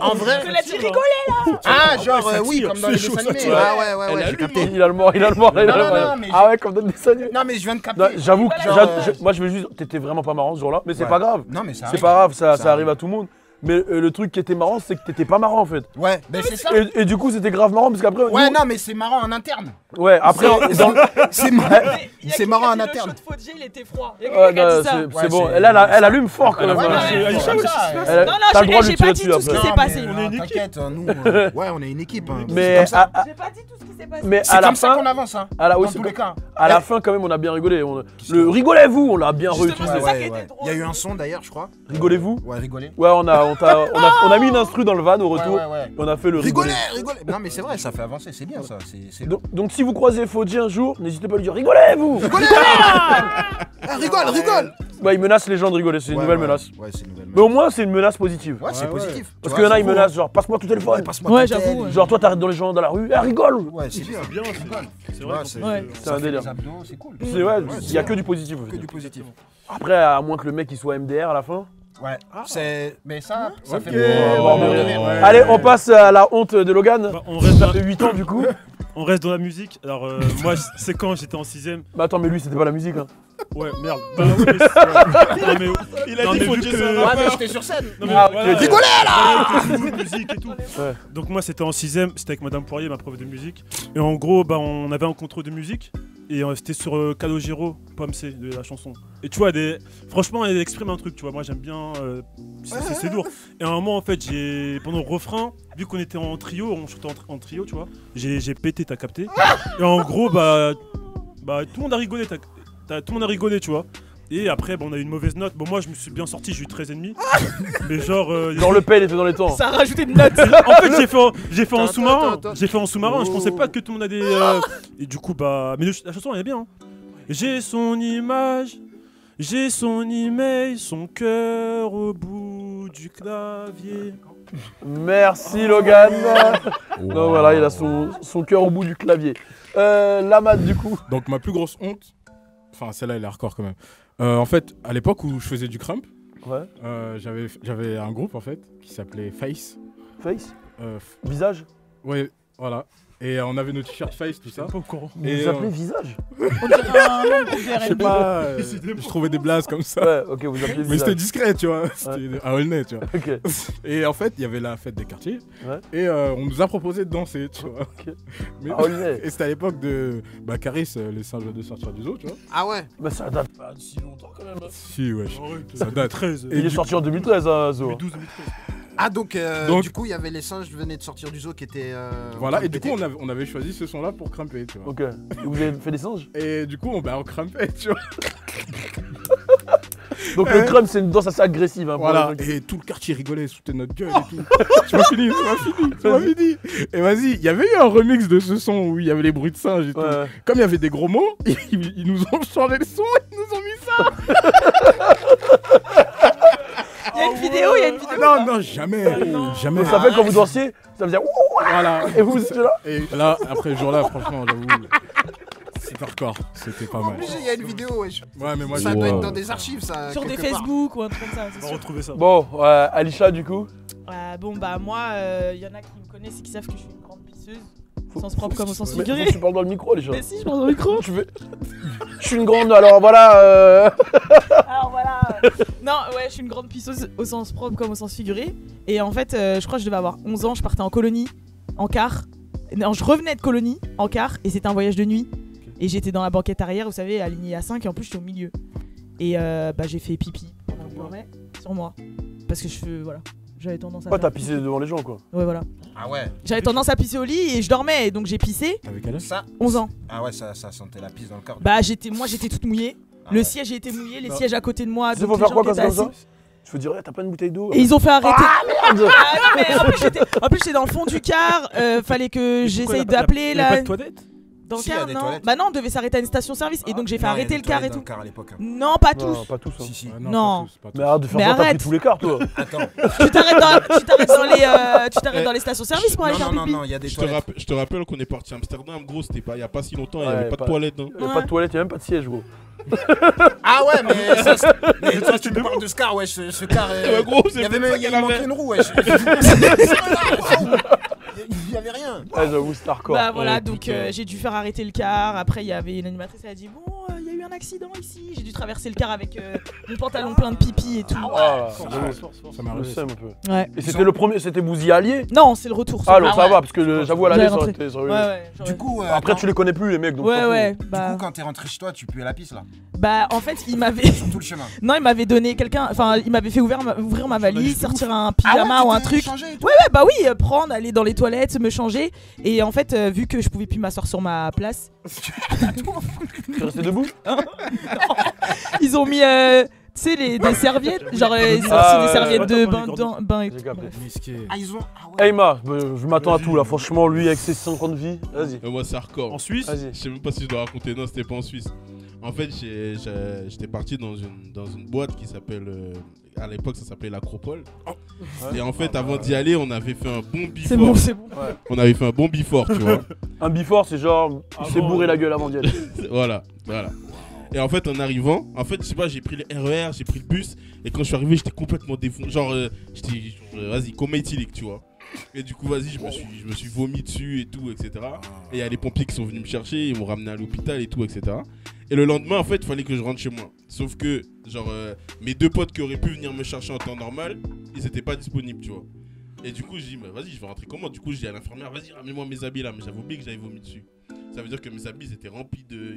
En vrai. Je l'ai dit rigoler là Ah, genre, euh, oui, comme dans les dessins ça animés. Ah ouais, ouais, ouais, j'ai allume, capté. Il a le mort, il a le mort, il a le mort. Ah ouais, comme dans des dessins animés. Non, mais je viens de J'avoue que moi je veux juste, t'étais vraiment pas marrant ce jour-là, mais c'est pas grave. Non, mais C'est pas grave, ça arrive à tout le monde. Mais euh, le truc qui était marrant, c'est que t'étais pas marrant en fait. Ouais, mais c'est ça. Et, et du coup, c'était grave marrant parce qu'après. Ouais, nous- non, mais c'est marrant en interne. Ouais, après, on- dans C'est marrant. C'est en interne. Le chaud de Faudier, il était froid. Il y a Ouais, quelqu'un qui a non, dit ça. c'est c'est Ouais, bon. c'est- Elle, elle, allume fort quand même. c'est- c'est- Non, non, T'as j'ai- le droit de j'ai lui pas tirer dit dessus tout ce qui s'est passé. On est une équipe. T'inquiète, nous. Ouais, on est une équipe. Mais C'est J'ai pas dit tout ce qui s'est passé. mais C'est à la comme ça fin, qu'on avance, hein. à la, oui, Dans c'est tous les comme- cas. à la fin quand même, on a bien rigolé. On- le rigolez-vous, on l'a bien réutilisé. c'est. Il y a eu un son d'ailleurs, je crois. Rigolez-vous Ouais, rigoler. Ouais, on a, on, t'a- on, a, on a mis une instru dans le van au retour. Ouais, ouais, ouais. On a fait le rigoler. Rigolez, rigolez. Non, mais c'est vrai, ça fait avancer, c'est bien ça. Donc, donc si vous croisez Fauji un jour, n'hésitez pas à lui dire rigolez vous Rigolez Ah, Rigole, rigole Ouais, il menace les gens de rigoler, c'est une Ouais, nouvelle ouais. menace. Ouais, c'est une nouvelle Mais au moins c'est une menace positive. Ouais, c'est positif. Parce qu'il y en a, ils menacent genre passe-moi ton téléphone. Ouais, passe-moi Ouais, j'avoue. Genre toi t'arrêtes dans les gens dans la rue, eh rigole Ouais, c'est bien. Bien, c'est Rigole. C'est vrai. c'est un délire. c'est cool. C'est ouais, il y a que du positif Que du positif. Après, à moins que le mec il soit MDR à la fin. Ouais, c'est. Mais ça, ça Ok, fait. Allez, on passe à la honte de Logan. Bah, on, reste Ça dans, fait 8 ans du coup. [laughs] on reste dans la musique. Alors, euh, [laughs] moi, c'est quand j'étais en 6ème. Bah attends, mais lui c'était pas la musique. Hein. Ouais, merde. Bah, oui, mais c'est- ouais. [laughs] Non, mais, Il a Non, dit faut que- ça. Ouais, mais j'étais sur scène. Non, mais Ah, voilà, ok. rigolez là musique et tout. Ouais. Donc moi c'était en 6ème, c'était avec Madame Poirier, ma prof de musique. Et en gros, bah, on avait un contrôle de musique. Et c'était sur euh, Calogero, Pomme C, de la chanson. Et tu vois, des... franchement, elle exprime un truc, tu vois. Moi j'aime bien. euh, c'est lourd. Et à un moment, en fait, j'ai. Pendant le refrain, vu qu'on était en trio, on chantait en, tri- en trio, tu vois, j'ai pété, t'as capté. Et en gros, bah. Bah, tout le monde a rigolé, t'as- tout le monde a rigolé, tu vois. Et après, bah, on a eu une mauvaise note. Bon, moi, je me suis bien sorti, j'ai eu 13,5. [laughs] mais genre. euh, Genre le pelle était dans les temps. Ça a rajouté une note. [laughs] en fait, j'ai fait, en- j'ai fait en Attends, sous-marin. J'ai fait en sous-marin. Je pensais Oh. pas que tout le monde a des. euh, [laughs] Et du coup, bah. Mais le- la chanson, elle est bien. hein. J'ai son image. J'ai son email, son cœur au bout du clavier. Merci Logan. Non voilà, il a son, son cœur au bout du clavier. Euh, Lamad du coup. Donc ma plus grosse honte, enfin celle-là elle est hardcore quand même. Euh, en fait, à l'époque où je faisais du crump, Ouais. euh, j'avais j'avais un groupe en fait qui s'appelait Face. Face. Euh, f- Visage. ouais, voilà. Et euh, on avait nos t-shirts Face tout ça. Pas au courant. Vous Et, vous appelez euh, visage [laughs] Je sais pas, euh, je trouvais des blases comme ça. Ouais, ok, vous appelez Mais c'était visage. discret, tu vois. C'était à Aulnay, tu vois. Ok. [laughs] Et en fait, il y avait la fête des quartiers. Ouais. Et euh, on nous a proposé de danser, tu vois. Mais- Ah, [laughs] et c'était à l'époque de bah, Caris, euh, les singes de sortir du zoo, tu vois. Ah ouais Bah ça date pas si longtemps quand même. Si, wesh. Arrête, Ça date. 13. Et Il est sorti en 2013 hein, Zo. 2012, 2013. Ah donc, euh, Donc- du coup il y avait les singes qui venaient de sortir du zoo qui étaient euh, Voilà, et du coup, on avait, on avait choisi ce son-là pour crimper, tu vois. Ok. Et vous avez fait des singes? Et du coup, on, bah, on crimpait, tu vois. [laughs] Donc le crump c'est une danse assez agressive. Hein, Voilà, et tout le quartier rigolait, soutenait notre gueule et tout. [laughs] C'est pas fini, c'est pas fini, c'est pas fini. Et vas-y, il y avait eu un remix de ce son où il y avait les bruits de singes et tout. Comme il y avait des gros mots, [laughs] ils, ils nous ont changé le son, ils nous ont mis ça. Il y a une vidéo, il y a une vidéo. Non, non, jamais, jamais. Donc ça fait quand vous dansiez, ça faisait Voilà. et vous vous étiez là. Et là, après ce jour-là, franchement, j'avoue, c'était hardcore, c'était pas En mal. plus il y a une vidéo, wesh. Ouais, mais moi, ça doit être dans des archives ça. Sur des. Facebook ou un truc comme ça, c'est On va retrouver ça. Bon, ouais, Alisha du coup. Euh, bon, bah, moi, il y en a qui me connaissent et qui savent que je suis une grande pisseuse. Au sens propre comme au sens Mais figuré. faut tu parles dans le micro Alisha. Mais si, je parle dans le micro. Tu veux... Je suis une grande, alors voilà. euh, [laughs] Alors voilà. non, ouais, je suis une grande pisseuse au sens propre comme au sens figuré. Et en fait, euh, je crois que je devais avoir 11 ans. Je partais en colonie, en car. Non, je revenais de colonie, en car. Et c'était un voyage de nuit. Et j'étais dans la banquette arrière, vous savez, alignée à 5. Et en plus, j'étais au milieu. Et euh, bah, j'ai fait pipi pendant je dormais sur moi. Parce que je. Voilà. J'avais tendance à. Ouais, faire t'as pissé devant les gens quoi. Ouais, voilà. Ah ouais. J'avais tendance à pisser au lit et je dormais. Et donc j'ai pissé. Avec quel âge? Ça 11 ans. Ah ouais, ça, ça sentait la pisse dans le corps. Bah, j'étais, moi, j'étais toute mouillée. Ah le ouais. siège a été mouillé, les Non. sièges à côté de moi. Tu sais, donc faut les faire gens quoi qui quand c'est étaient comme ça assis. Je veux dire, eh, t'as pas une bouteille d'eau Et ils ont fait arrêter. Ah merde Ah non, mais en plus, j'étais, en plus, j'étais dans le fond du car. euh, fallait que j'essaye d'appeler pas la. de toilette? Dans le Si, il y a car, des non. toilettes. Bah non, on devait s'arrêter à une station-service et donc j'ai fait Non, il y a arrêter des le car et tout. le car à l'époque, hein. Non, pas tous. Non, pas tous. hein. Si, si. Ah Non. pas tous, pas tous. Mais arrête de faire Mais ça, arrête. tous les cars, toi. [laughs] Attends. Tu t'arrêtes dans, les, euh, tu t'arrêtes dans les stations-service pour aller Non, faire non, non, non, il y a des Je te, toilettes. rappelle, je te rappelle qu'on est parti à Amsterdam, gros, c'était pas il y a pas si longtemps, il y Ouais, avait pas, de toilette. Hein. Il y a pas de toilette, il y a même pas de siège, gros. [laughs] Ah ouais, mais ça, c'est- [laughs] mais toi, tu me parles de ce car, wesh. Ce, car. euh, Ouais, gros, c'est il y avait même une roue, wesh. Il y avait rien. Ah, j'avoue, hardcore. Bah voilà, Oh, donc euh, j'ai dû faire arrêter le car. Après, il y avait une animatrice, elle a dit Bon, euh, eu un accident ici. J'ai dû traverser le car avec euh, mon pantalon plein de pipi et tout. Ah, Ça le arrivé. seum un peu. Ouais. Et c'était le premier, c'était vous y alliez? Non, c'est le retour. Ah, donc ça ouais. va, parce que j'avoue, à l'aller, ça aurait été. ça aurait- Ouais, ouais. j'aurais- Du coup, euh, Après, quand- tu les connais plus, les mecs, donc. Ouais, t'en ouais. Du Bah, coup, quand t'es rentré chez toi, tu puais la pisse là? bah, en fait, il m'avait. Sur tout le chemin. [laughs] Non, il m'avait donné quelqu'un. Enfin, il m'avait fait ouvrir ma, ouvrir ma valise, sortir un pyjama Ah ouais, ou tu un t'es truc. Ouais, ouais, bah oui, euh, prendre, aller dans les toilettes, me changer. Et en fait, euh, vu que je pouvais plus m'asseoir sur ma place, [laughs] Tu es resté debout? Ils ont mis, euh, tu sais, les, des serviettes. Genre, euh, ils ont Ah, sorti ouais, des serviettes de bain, dans- bain et tout. Ah, ils ont. Ah ouais. Eyma, euh, je m'attends à tout là. Franchement, lui avec ses 50 vies, vas-y. Moi, c'est hardcore. En Suisse, Vas-y. Je sais même pas si je dois raconter. Non, c'était pas en Suisse. En fait, j'étais parti dans une, dans une boîte qui s'appelle. euh, à l'époque, ça s'appelle l'Acropole. Et en fait, avant d'y aller, on avait fait un bon C'est before. bon, c'est bon. On avait fait un bon before, tu vois. Un before, c'est genre, Ah il s'est bon, bourré la gueule avant d'y aller. [laughs] voilà, voilà. Et en fait, en arrivant, en fait, je sais pas, j'ai pris le RER, j'ai pris le bus, et quand je suis arrivé, j'étais complètement défoncé. Genre, euh, j'étais, genre, euh, vas-y, coma éthylique, tu vois. [laughs] Et du coup, vas-y, je me suis, je me suis vomi dessus et tout, etc. Et il y a les pompiers qui sont venus me chercher, ils m'ont ramené à l'hôpital et tout, etc. Et le lendemain, en fait, il fallait que je rentre chez moi. Sauf que, genre, euh, mes deux potes qui auraient pu venir me chercher en temps normal, ils étaient pas disponibles, tu vois. Et du coup, j'ai dit, bah, vas-y, je vais rentrer comment? Du coup, j'ai dit à l'infirmière, vas-y, ramène-moi mes habits là. Mais j'avais oublié que j'avais vomi dessus. Ça veut dire que mes habits étaient remplis de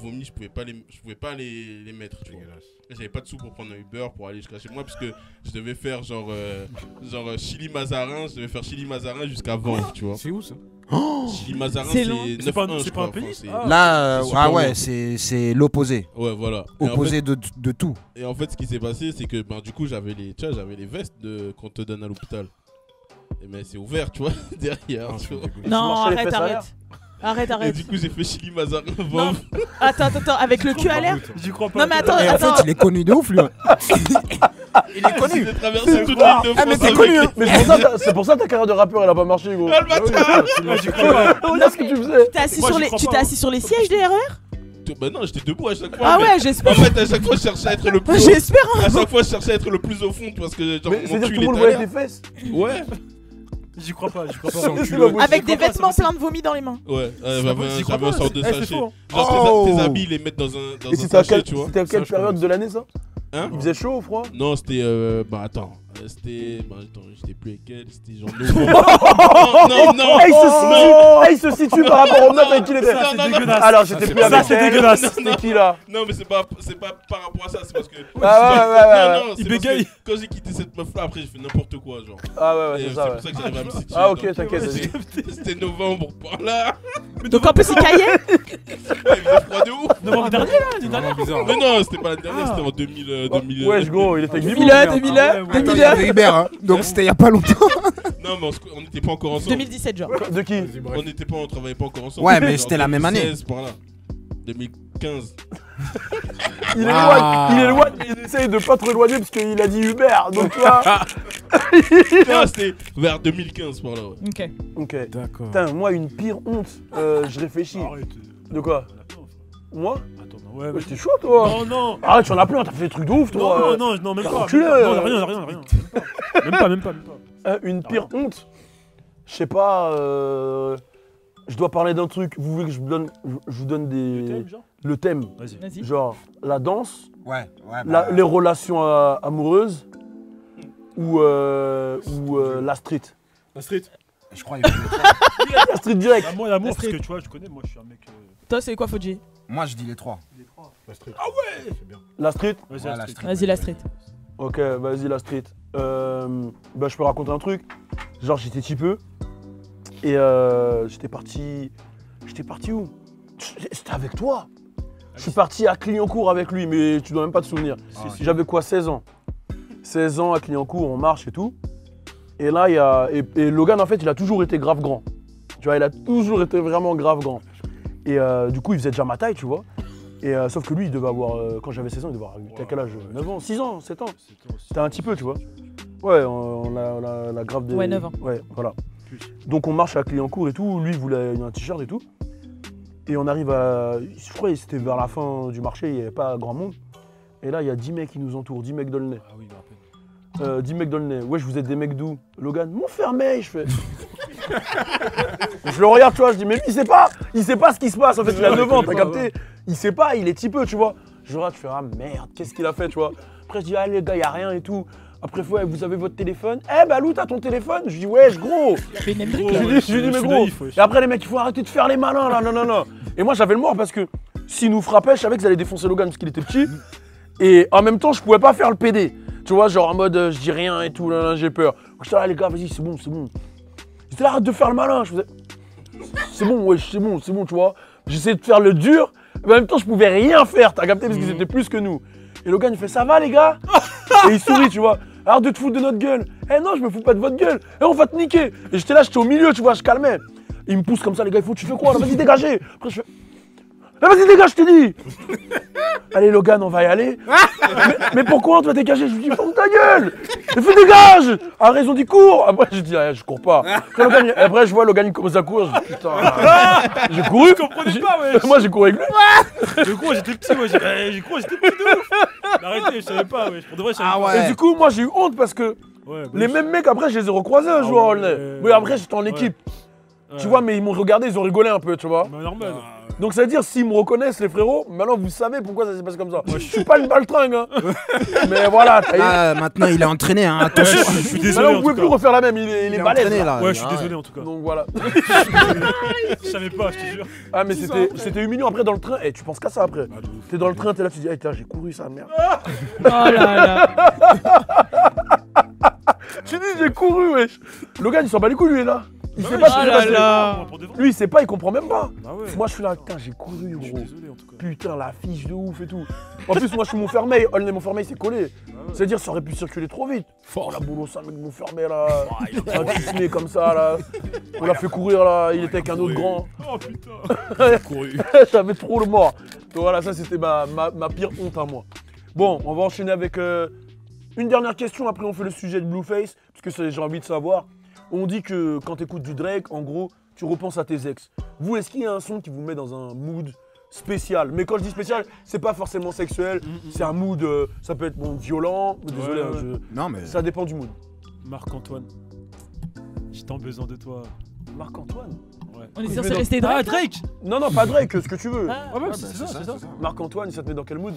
vomi, je pouvais pas les, je pouvais pas les, les mettre. Tu vois. Et J'avais pas de sous pour prendre un Uber pour aller jusqu'à chez moi parce que je devais faire genre euh, genre euh, Chili Mazarin, je devais faire Chili Mazarin jusqu'à Vanves, tu vois. C'est où ça? [gasps] Chili Mazarin C'est c'est loin. 9 C'est pas pas un pays? Ah. Là, euh, ah ouais, c'est c'est l'opposé. Ouais, voilà. En Opposé de, de tout. Et en fait, ce qui s'est passé, c'est que ben, du coup, j'avais les, tu vois, j'avais les vestes de, qu'on te donne à l'hôpital. Et mais c'est ouvert, tu vois, [laughs] derrière. tu vois. Non, arrête, à arrête. Arrête, Et du coup, j'ai fait Chili Mazarin Non. Attends, attends, attends, avec le cul à l'air j'y crois pas. Non, mais attends, Et en attends. fait, il est connu de ouf, lui. il est connu. Traversé toute l'île de France. Ah, mais c'est avec connu, hein. Mais c'est pour ça ta- c'est pour ça ta carrière de rappeur elle a pas marché gros. Ah, le bâtard j'y crois pas. Regarde ce que tu faisais. T'es assis Moi, sur j'y les, crois tu t'es hein. assis sur les sièges des RER Bah non, j'étais debout à chaque fois. Ah mais- ouais, En j'espère. fait, à chaque fois, je cherchais à être le plus haut. J'espère. hein. À chaque fois, je cherchais à être le plus au fond parce que genre, Mais mon c'est-à-dire que cul tout le monde était voyait tes fesses Ouais, J'y crois pas, j'y crois pas. C'est pas possible. Avec des vêtements c'est pleins de vomi dans les mains. ouais. euh, C'est J'avais un, j'avais sorte de eh, sachet. Genre, tes- Oh. tes, habits, ils les mettent dans un, dans Et un c'était à sachet, tu vois. c'était à quelle Ça, je période de l'année ça Hein Il faisait chaud ou froid Non, c'était. Euh, bah attends. Euh, C'était. Bah attends, j'étais plus avec elle. C'était genre [laughs] non, non, non. Eh, il, se non. situe, eh, il se situe par rapport au meuf avec qui il était. Non, c'est non, non. dégueulasse. Alors j'étais plus c'est- avec c'est elle. dégueulasse. C'était qui là Non, mais c'est pas, c'est pas par rapport à ça, c'est parce que. Ah ouais, ouais, ouais, ouais. Non, non, Il c'est bégaye. Quand j'ai quitté cette meuf là, après j'ai fait n'importe quoi, genre. Ah ouais, ouais, c'est c'est ça. pour ouais. ça que j'arrive à me situer. Ah ok, t'inquiète, vas-y. C'était novembre par là. Donc en plus, il caillait. [laughs] Il faisait froid de ouf. Novembre dernier, là, C'est vraiment bizarre. Mais non, c'était pas l'année dernière, Ah. c'était en 2000. euh, 2000 Wesh gros, il était avec 2000, Bibou. 2000, Ah ouais, ouais. 2000, Il Hubert, hein. Donc c'était il y a pas longtemps. [laughs] Non, mais on n'était pas encore ensemble. 2017, genre. De qui. On n'était pas, on travaillait pas encore ensemble. Ouais, mais c'était la même année. 2016, par là. 2015. [laughs] Il est Ah. loin, il est loin, il essaye de pas trop éloigner parce qu'il a dit Hubert. Donc vois. [laughs] non, c'était vers 2015 par là. Ouais. Ok. Ok. D'accord. Putain, moi une pire honte. Euh, je réfléchis. Arrête. De quoi? Moi? Ouais, ouais. J'étais chaud toi. Non, non. Arrête, tu en as plein, t'as fait des trucs de ouf toi. Non, non, non, même pas. reculé, Non, rien, rien, rien. Même pas, même pas, même pas. [laughs] euh, une pire honte. Je sais pas. euh, Je dois parler d'un truc. Vous voulez que je vous donne, je vous donne des Le thème, genre? le thème. Vas-y. Vas-y. Genre la danse, Ouais, ouais. la- bah, les relations euh, amoureuses ou euh, ou euh, la street. La street. Je crois qu'il y trois. La street direct. L'amour, l'amour, La parce que tu vois, je connais, moi je suis un mec. euh, Toi, c'est quoi, Fodji Moi, je dis les trois. La street. Ah ouais bien. La street. Vas-y, Ouais, la street. street. Vas-y, la street. Ok, vas-y la street. Euh, bah, je peux raconter un truc. Genre j'étais petit peu et euh, j'étais parti. J'étais parti où? C'était avec toi. Je suis parti à Clignancourt avec lui, mais tu dois même pas te souvenir. Si, si. J'avais quoi 16 ans? 16 ans à Clignancourt, on marche et tout. Et là, il y a. Et, et Logan, en fait, il a toujours été grave grand. Tu vois, il a toujours été vraiment grave grand. Et euh, du coup, il faisait déjà ma taille, tu vois. Et euh, sauf que lui, il devait avoir, euh, quand j'avais 16 ans, il devait avoir t'as quel âge 9 ans, 6 ans, 7 ans. C'était un petit peu, tu vois. Ouais, on, on a, on a- on a grave des. Ouais, 9 ans. Ouais, voilà. Donc on marche à Clignancourt et tout. Lui, il voulait un t-shirt et tout. Et on arrive à. Je crois que c'était vers la fin du marché, il n'y avait pas grand monde. Et là, il y a 10 mecs qui nous entourent, 10 mecs dans le nez. Ah oui, je me rappelle. Euh, 10 mecs dans le nez. Ouais, je vous êtes des mecs d'où? Logan, Montfermeil, je fais. [laughs] je le regarde, tu vois, je dis, mais lui, il sait pas, il sait pas ce qui se passe. En fait, il a Ouais, 9 il ans, t'as capté? Il sait pas, il est petit peu, tu vois. Je regarde, je fais, ah merde, qu'est-ce qu'il a fait, tu vois. Après, je dis, ah les gars, y a rien et tout. Après, ouais, vous avez votre téléphone Eh bah, Lou, t'as ton téléphone? Je dis, wesh, gros Je lui dis, je je mais gros. Et après, les mecs, il faut arrêter de faire les malins, là, non, non, non. Et moi, j'avais le mort parce que s'ils nous frappaient, je savais qu'ils allaient défoncer Logan parce qu'il était petit. Et en même temps, je pouvais pas faire le PD. Tu vois, genre en mode, euh, je dis rien et tout, là, là, j'ai peur. J'étais là, les gars, vas-y, c'est bon, c'est bon. J'étais là, arrête de faire le malin. Je faisais, c'est bon, wesh, c'est bon, c'est bon, tu vois. J'essayais de faire le dur, mais en même temps, je pouvais rien faire, t'as capté, parce qu'ils étaient plus que nous. Et Logan, il fait, ça va, les gars [laughs] Et il sourit, tu vois. Arrête de te foutre de notre gueule. Eh non, je me fous pas de votre gueule. Eh, on va te niquer. Et j'étais là, j'étais au milieu, tu vois, je calmais. Il me pousse comme ça, les gars, il faut, tu fais quoi? Vas-y, dégagez. Après, je fais. Eh, vas-y, dégage, je te dis. [laughs] Allez, Logan, on va y aller. [laughs] mais, mais pourquoi on doit dégager Je lui dis, ferme ta gueule. Il fait dégage. À raison du cours. Après, je dis, ah, je cours pas. Après, Logan, il- après, je vois Logan, il commence à courir. Je dis, putain. [laughs] J'ai couru. Je comprenais pas, ouais. Moi, j'ai couru avec lui. Du coup, j'étais petit. J'ai eh, j'ai cru, j'étais petit de ouf. Mais Arrêtez, je savais pas, ouais. Pour de vrai, je savais Ah pas. ouais. Et du coup, moi, j'ai eu honte parce que Ouais, bah les mêmes mecs, après, je les ai recroisés un Ah jour à ouais, Aulnay. Mais après, j'étais en ouais. équipe. Ouais. Tu vois, mais ils m'ont regardé, ils ont rigolé un peu, tu vois. Bah, normal. Donc ça veut dire, s'ils me reconnaissent, les frérots, maintenant vous savez pourquoi ça s'est passé comme ça. je suis pas une baltringue, hein. [laughs] mais voilà. Là, maintenant, il est entraîné, hein. Attention. Je suis désolé. Maintenant, vous pouvez plus refaire la même, il est, il est Il est balèze. entraîné, là. là. Ouais, je suis Ah, désolé en tout cas. Donc voilà. [laughs] Je savais pas, je te jure. Ah, mais c'était c'était humiliant après dans le train. Et tu penses qu'à ça après? Ah, ouf. T'es dans le train, t'es là, tu dis, hey, tiens, j'ai couru ça, merde. [laughs] Oh là là. Tu dis, j'ai couru, wesh. Logan, il s'en bat les couilles, lui, là. Il Bah sait ouais, pas je ce là de vrai. Lui, il sait pas, il comprend même pas. Bah ouais. Moi, je suis là, putain, j'ai couru, Je suis gros. désolé en tout cas. Putain, la fiche de ouf et tout. En plus, moi, je suis Montfermeil. Aulnay Montfermeil, c'est collé. C'est-à-dire, ça aurait pu circuler trop vite. Oh, la boule au sein, mec, Montfermeil, là. Un petit comme ça, là. On l'a fait courir, là. Il était avec un autre grand. Oh putain. [laughs] Couru. [laughs] J'avais trop le mort. Donc voilà, ça, c'était ma, ma, ma pire honte à moi. Bon, on va enchaîner avec euh, une dernière question. Après, on fait le sujet de Blueface. Parce que ça, j'ai envie de savoir. On dit que quand tu écoutes du Drake, en gros, tu repenses à tes ex. Vous, est-ce qu'il y a un son qui vous met dans un mood spécial? Mais quand je dis spécial, c'est pas forcément sexuel. C'est un mood, euh, ça peut être bon, violent. Désolé, Ouais, hein, ouais. je- Non, mais. ça dépend du mood. Marc-Antoine. J'ai tant besoin de toi. Marc-Antoine? Ouais. On est censé dans- rester Ah, Drake. Drake Non, non, pas Drake, ce que tu veux. Ah. Ouais, bah, c'est c'est ça, c'est ça. Marc-Antoine, ça te met dans quel mood?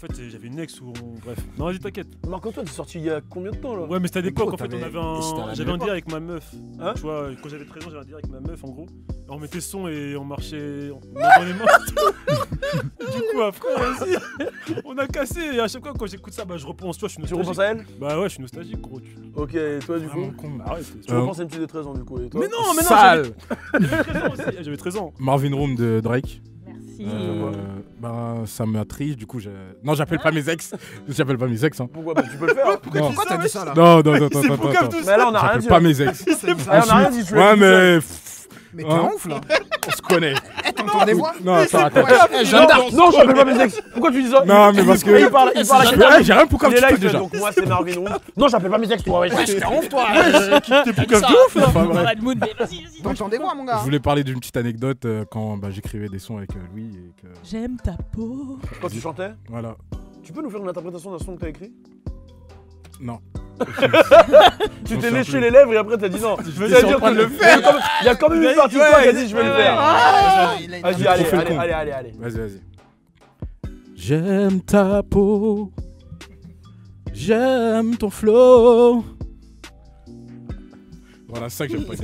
Fait, j'avais une ex où on. Bref. Non, vas-y, t'inquiète. Marc-Antoine, c'est sorti il y a combien de temps là Ouais, mais c'était à l'époque, en fait, on avait un. J'avais un deal avec ma meuf. Hein tu vois, quand j'avais 13 ans, j'avais un deal avec ma meuf, en gros. On mettait son et on marchait. On [laughs] dans les mains. [laughs] du coup, après, vas-y. On a cassé. Et à chaque fois, quand j'écoute ça, bah, je repense. Tu vois, je suis Tu nostalgique. repenses à elle Bah ouais, je suis nostalgique, gros. Tu... Ok, et toi du coup Tu Euh, repenses à une petite de 13 ans du coup et toi Mais non, mais non, Sale. j'avais [laughs] 13 ans aussi. J'avais 13 ans. Marvin Room de Drake. Merci. Euh, ben, ça m'attriste, du coup, je... non, j'appelle pas mes ex. [laughs] J'appelle pas mes ex. Hein. Pourquoi Bah, Tu peux le faire. Non. Pourquoi t'as dit ça là? Non, non, non, [laughs] non, C'est Mais là, on a rien J'appelle dit. pas hein. mes ex. [laughs] Ah, on a rien dit, Ouais, mais Mais t'es Hein un ouf là on se connaît. Eh, t'entends des voix Non, attends, attends. Eh, Jeanne d'Arc Non, j'appelle pas mes ex. Pourquoi tu dis ça? Non, mais il- parce que- Il parle, à J'ai rien- J'ai rien pour comme tu peux déjà. donc moi c'est Marvin Roux. Non, j'appelle pas mes ex, toi. Ouais, t'es un ouf toi T'es pour comme de ouf là. Des voix mon gars Je voulais parler d'une petite anecdote euh, quand bah, j'écrivais des sons avec euh, Louis et que J'aime ta peau. Quand tu chantais, voilà. tu peux nous faire une interprétation d'un son que t'as écrit? Non. [laughs] Tu t'es léché les lèvres et après t'as dit non. en train de que- le faire. il y a quand même- une partie de toi qui a dit je vais le faire. Ah, Vas-y, allez, allez, allez, allez. Vas-y, vas-y. J'aime ta peau. J'aime ton flow. Voilà, c'est ça que j'aime pas.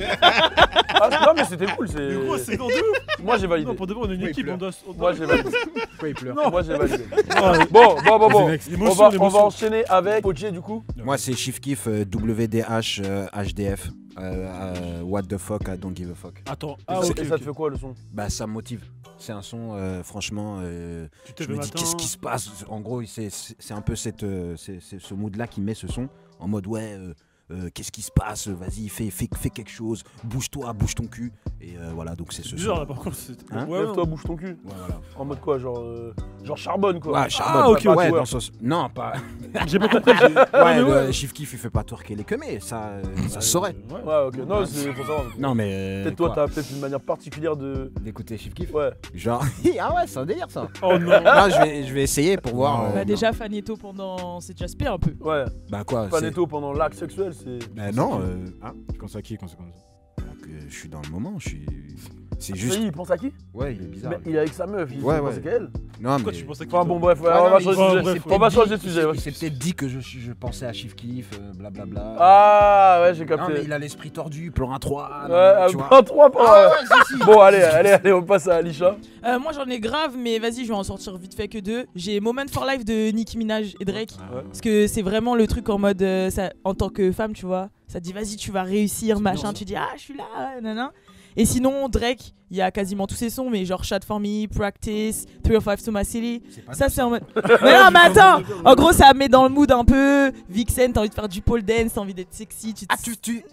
Ah, non, mais c'était cool. Mais gros, c'est- c'est dans de ouf. Moi j'ai validé. Non, pour de vrai, on est une équipe. On doit. on Moi j'ai validé. [laughs] Pourquoi il pleure Moi j'ai validé. [laughs] Bon, bon, bon, bon. Vas-y, next. On L'émotion, va, on va l'émotion. enchaîner avec OJ du coup. Moi c'est Chief Kiff euh, WDH euh, HDF euh, euh, What the fuck I don't give a fuck Attends. Et Ah, ça- ok. et ça ok. te fait quoi le son Bah ça me motive C'est un son euh, franchement euh, Tu te Je lèves me le dis matin. qu'est-ce qui se passe? En gros, c'est c'est- c'est un peu cette, euh, c'est- c'est ce mood-là qui met ce son en mode ouais, euh, euh, qu'est-ce qui se passe, vas-y, fais, fais, fais quelque chose, bouge-toi, bouge ton cul. Et euh, voilà, donc c'est ce Bizarre là par contre. c'est- Hein? Ouais, Lève-toi, ouais. bouge ton cul. Ouais, voilà. En mode quoi Genre, euh, genre charbonne quoi. Ouais, charbonne. Ah, ok, ouais, ok. dans ce sens- Non, pas. [laughs] J'ai pas compris. [laughs] Ouais, le ouais. Chief Keef, il fait pas twerker les quemés, ça, ça se saurait. Ouais, ok. Non, c'est faut savoir. Non, mais. euh, Peut-être toi, t'as peut-être une manière particulière de. D'écouter Chief Keef Ouais. Genre, [laughs] ah ouais, c'est un délire ça. Oh non. Non, je vais, je vais essayer pour voir. Bah déjà Fanetto pendant c'est déjà spé un peu. Ouais. Bah quoi Panetto pendant l'acte sexuel, c'est. Bah non, euh, hein, Quand ça qui, quand c'est comme ça. euh, je suis dans le moment, je suis. [laughs] C'est y juste. il pense à qui? Ouais, il est bizarre. Mais il est avec sa meuf, il Ouais, ouais, ouais. pense qu'elle. Non, Pourquoi mais. tu pensais Enfin bon, bref, ouais, on non, va changer de sujet. On va changer de sujet. Il s'est peut-être dit que je, je pensais à Chief Keef, euh, blablabla. Ah ouais, j'ai non, mais capté. il a l'esprit tordu, plan 1 3. Ouais, tu vois. un 3 pour. Ah ouais. Bon, allez, allez, allez, on passe à Alisha. Euh, moi j'en ai grave mais vas-y je vais en sortir vite fait que deux. J'ai Moment for Life de Nicki Minaj et Drake. Ouais. Parce que c'est vraiment le truc en mode euh, ça, en tant que femme tu vois. Ça te dit vas-y tu vas réussir machin. Tu dis ah je suis là nanana. Et sinon Drake il y a quasiment tous ses sons mais genre Shot for Me, Practice, 305 to My City. Ça c'est en mode. [laughs] mais non mais attends En gros ça met dans le mood un peu. Vixen t'as envie de faire du pole dance, t'as envie d'être sexy. Tu te- Ah, tu. tu...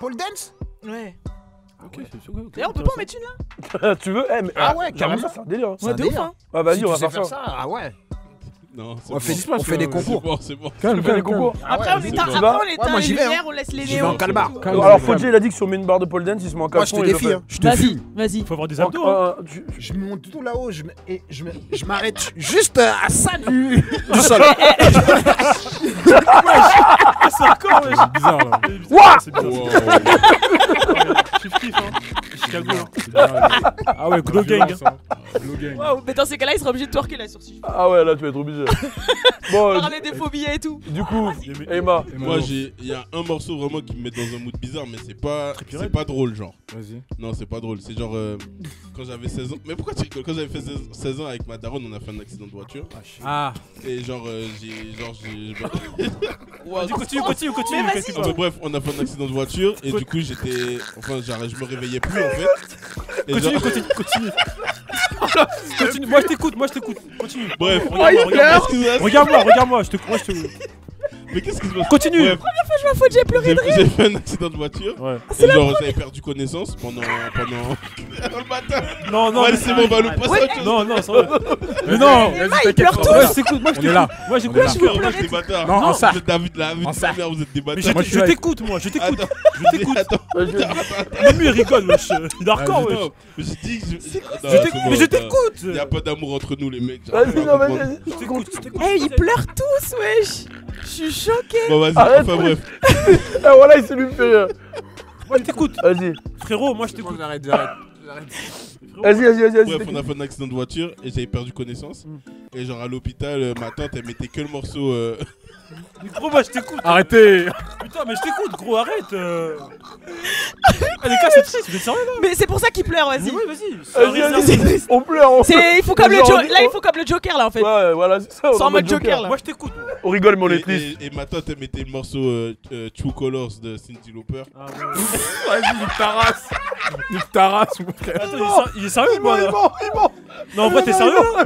Paul Dance? Ouais. Ok, c'est sûr. ok, D'ailleurs on peut pas en mettre une là? [laughs] Tu veux? Eh, mais. Ah ouais, j'avoue, carrément. ça, c'est un délire. hein. C'est Ouais un de ouf hein Ouais, vas-y, Si on va faire ça. Ah ouais. Non, c'est On bon. fait, passe, on fait des C'est concours. bon, c'est bon. Calme, Tu fais des calme, concours. calme. Après, Ah on ouais, éteint, c'est après bon. on éteint moi, les vais, hein. lumières, on laisse les néons. Alors, Ouais. Fodji, il a dit que si on met une barre de pole dance, il se met en Moi, je caleçon te défie, je te Vas-y. Faut avoir des abdos. hein. euh, Je monte tout là-haut, je, me- et je, me- je m'arrête juste euh, à ça du, sol. [laughs] [laughs] Ah, c'est encore, ouais. C'est bizarre là. C'est bizarre, Chief Keef, hein. [laughs] Chicago, hein. [laughs] Ah ouais, Glow Gang. Waouh, mais dans ces cas-là, il sera obligé de twerker là sur si Ah ouais, là, tu vas être obligé. [laughs] bon, euh, Parler des phobies et tout. du coup, Emma. Moi, j'ai, il y a un morceau vraiment qui me met dans un mood bizarre, mais c'est pas, c'est pas drôle, genre. Vas-y. Non, c'est pas drôle. C'est genre euh, quand j'avais 16 ans. Mais pourquoi tu Quand j'avais fait 16 16 ans avec ma daronne, on a fait un accident de voiture. Ah, Et genre, euh, j'ai, genre, j'ai. Vas-y, continue, continue, continue. Ah, bref, on a fait un accident de voiture et du coup j'étais, enfin, je me réveillais plus en fait. Et Continue, genre- continue, continue. [laughs] Continue. Moi je t'écoute, moi je t'écoute. Continue. Bref, Regarde-moi, regarde-moi. Regarde-moi, regarde-moi, je te moi, je te. Mais qu'est-ce qui se passe Continue. Bref, Je m'en fous, j'ai pleuré de rire. j'ai fait un accident de voiture. Ouais. Et genre, j'avais perdu connaissance pendant, pendant. [laughs] Le bâtard. Non, non, Ouais, c'est bon, passe autre chose. Non, non, c'est vrai. Mais non. Il pleure pas. Moi je t'écoute, moi j'écoute. je pleure. des bâtards. Non, sac. Vous êtes David, la vous êtes des Mais bâtards. Je t'écoute, moi, je t'écoute. Je t'écoute. Même lui il rigole, wesh. Il est hardcore, wesh. Non, mais j'ai dit que je. Bon, mais je t'écoute. Y a pas d'amour entre nous, les mecs. Vas-y, non, vas-y, t'écoute, je t'écoute. Eh, ils pleurent tous, wesh. Je suis choquée. Bon, vas-y, Arrête, enfin bref. [laughs] Ah voilà, il s'est lui fait rire. Moi je t'écoute. Vas-y, Frérot, moi je t'écoute. j'arrête, j'arrête. vas-y, vas-y, vas-y. vas-y. Bref, on a fait un accident de voiture et j'avais perdu connaissance. Et genre à l'hôpital, euh, ma tante elle mettait que le morceau. euh, Mais Gros, moi je t'écoute. Arrêtez Putain, mais je t'écoute, gros, arrête. euh. Ah, les gars, c'est sérieux là Mais c'est pour ça qu'ils pleurent, vas-y. Ouais, vas-y. Vas-y, vas-y. On pleure. on- C'est, il faut comme le Genre, Jo- on- là, il faut comme le Joker là en fait. Ouais, voilà, c'est ça. on C'est en mode Joker là. Moi je t'écoute. moi. On rigole, mais on est et, triste. et- et ma tante elle mettait le morceau euh, euh, True Colors de Cindy Lauper. Ah, ouais. [laughs] Vas-y, nique ta race Nique ta race, mon frère Attends, il est ser- il est sérieux il là ment, il ment. Non, en vrai, t'es sérieux là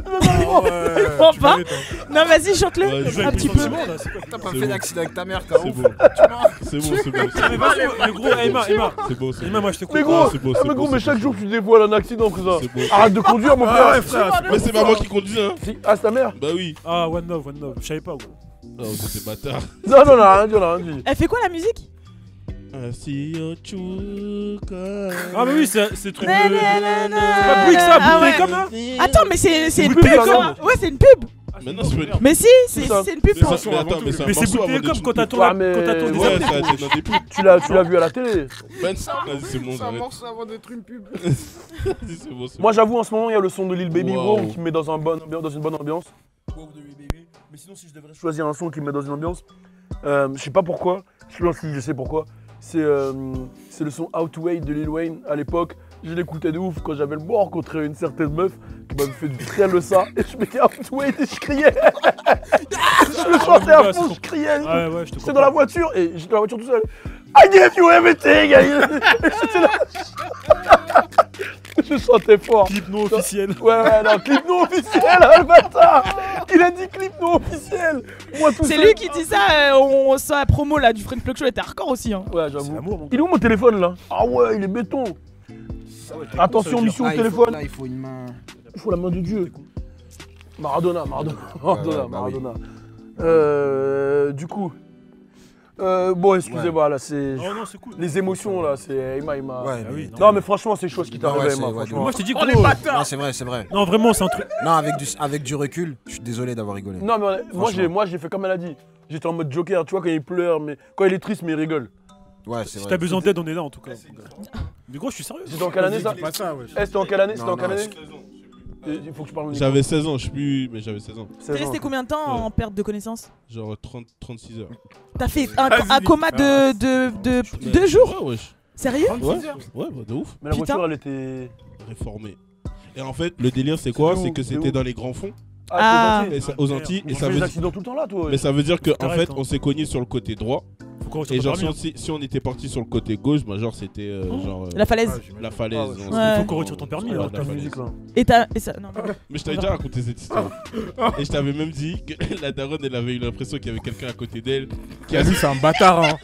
Prends Tu pas. mérites, hein. Non, vas-y, chante-le. Ouais, je Je vais un petit peu. là, c'est T'as pas fait bon. d'accident avec ta mère, t'as C'est bon. C'est bon, c'est bon. Mais C'est bon, vas-y, mais gros, Emma, Emma. c'est bon. c'est Emma, moi je. Mais gros, Ah, c'est beau, ah, c'est mais beau, gros, mais c'est chaque beau. jour tu dévoiles un accident, beau. Arrête de conduire, mon Ah frère. frère Mais c'est pas moi qui conduisais, hein. Si- Ah, c'est ta mère Bah oui. Ah, One Love, One Love. Je savais pas, gros. Oh, c'est bâtard. Non, non, on a rien dit, on a rien dit. Elle fait quoi la musique? Ah, mais oui, c'est truc de. C'est pas Bouygues ça, Ah Bouygues ouais. comme Attends, mais c'est, c'est une pub Ouais, c'est une pub. Mais non, c'est Mais si, c'est, ça. c'est une pub Mais pour. mais attends, mais c'est Bouygues Télécom quand t'as tourné Ouais, mais- quand t'as tourné Ouais, des pubs. Tu l'as, tu l'as vu à la télé. Ben, vas-y, c'est un morceau avant d'être une pub. Vas-y, c'est bon, c'est Moi, j'avoue, en ce moment, il y a le son de Lil Baby Wow. Qui me met dans, un bon ambiance, dans une bonne ambiance. Mais sinon, si je devrais choisir un son qui me met dans une ambiance, euh, je sais pas pourquoi, je que je sais pourquoi. C'est euh, c'est le son Outway de Lil Wayne à l'époque. Je l'écoutais de ouf quand j'avais le mort contre une certaine meuf qui m'avait fait du très le ça et je mettais Outway et je criais. je le chantais à Ouais, fond, je criais. Ouais, ouais, J'étais dans la voiture et j'étais dans la voiture tout seul. I gave you everything! I- J'étais là. Je sentais fort. Clip non officiel. Ouais, ouais, non, clip non officiel, hein, le bâtard Il a dit clip non officiel Moi, tout C'est lui qui dit ça, euh, on, la promo là du French Plug Show, elle était hardcore aussi. Hein. Ouais, j'avoue. Il est où mon téléphone là? Ah ouais, il est béton. Attention, mission au téléphone. Là, il faut une main. Il faut la main de Dieu. Maradona, Maradona, [laughs] Maradona, bah oui. Euh, du coup, euh, bon, excusez-moi, là, c'est Oh non, c'est cool. les émotions là, c'est Emma, Emma. Ouais, Ah oui, Non, mais franchement, c'est chose qui Ah ouais, t'arrive, ouais. Moi, je t'ai dit Oh, gros. les bâtards Non, c'est vrai, c'est vrai. Non, vraiment, c'est un truc. Non, avec du, avec du recul, je suis désolé d'avoir rigolé. Non, mais on- moi, j'ai, Franchement. moi, j'ai fait comme elle a dit. J'étais en mode Joker, tu vois, quand il pleure, mais quand il est triste, mais il rigole. Ouais, c'est Si vrai. t'as besoin d'aide, on est là en tout cas. Mais gros, je suis sérieux. C'était en quelle année ça pas. Eh, c'était en quelle année C'était Non, en quelle année Il faut que je parle au micro. J'avais 16 ans, je sais plus, mais j'avais 16 ans. T'es 16 ans. resté combien de temps en perte de connaissance Genre 30, 36 heures. T'as fait un, coma de, de, deux jours Ouais, wesh. Sérieux Ouais, ouais, bah, de ouf. Mais la Putain. voiture, elle était. Réformé. Et en fait, le délire, c'est quoi? C'est C'est que C'est c'était dans les grands fonds, Ah. et ça- aux Antilles, et ça veut des dire. accidents tout le temps là, toi Mais ça veut dire que en T'arrêtes, fait, hein. on s'est cogné sur le côté droit. Et genre, si on, si- si on était parti sur le côté gauche, bah genre c'était euh, genre euh, La falaise. Ouais, j'imagine. la falaise. Ah ouais, on-. Faut qu'on retire ton permis. Ouais, là. la ta falaise. musique là. Et t'as. et ça- non. Mais je t'avais déjà raconté cette histoire. [laughs] Et je t'avais même dit que [laughs] la daronne, elle avait eu l'impression qu'il y avait quelqu'un à côté d'elle qui a Lui, c'est un bâtard, hein.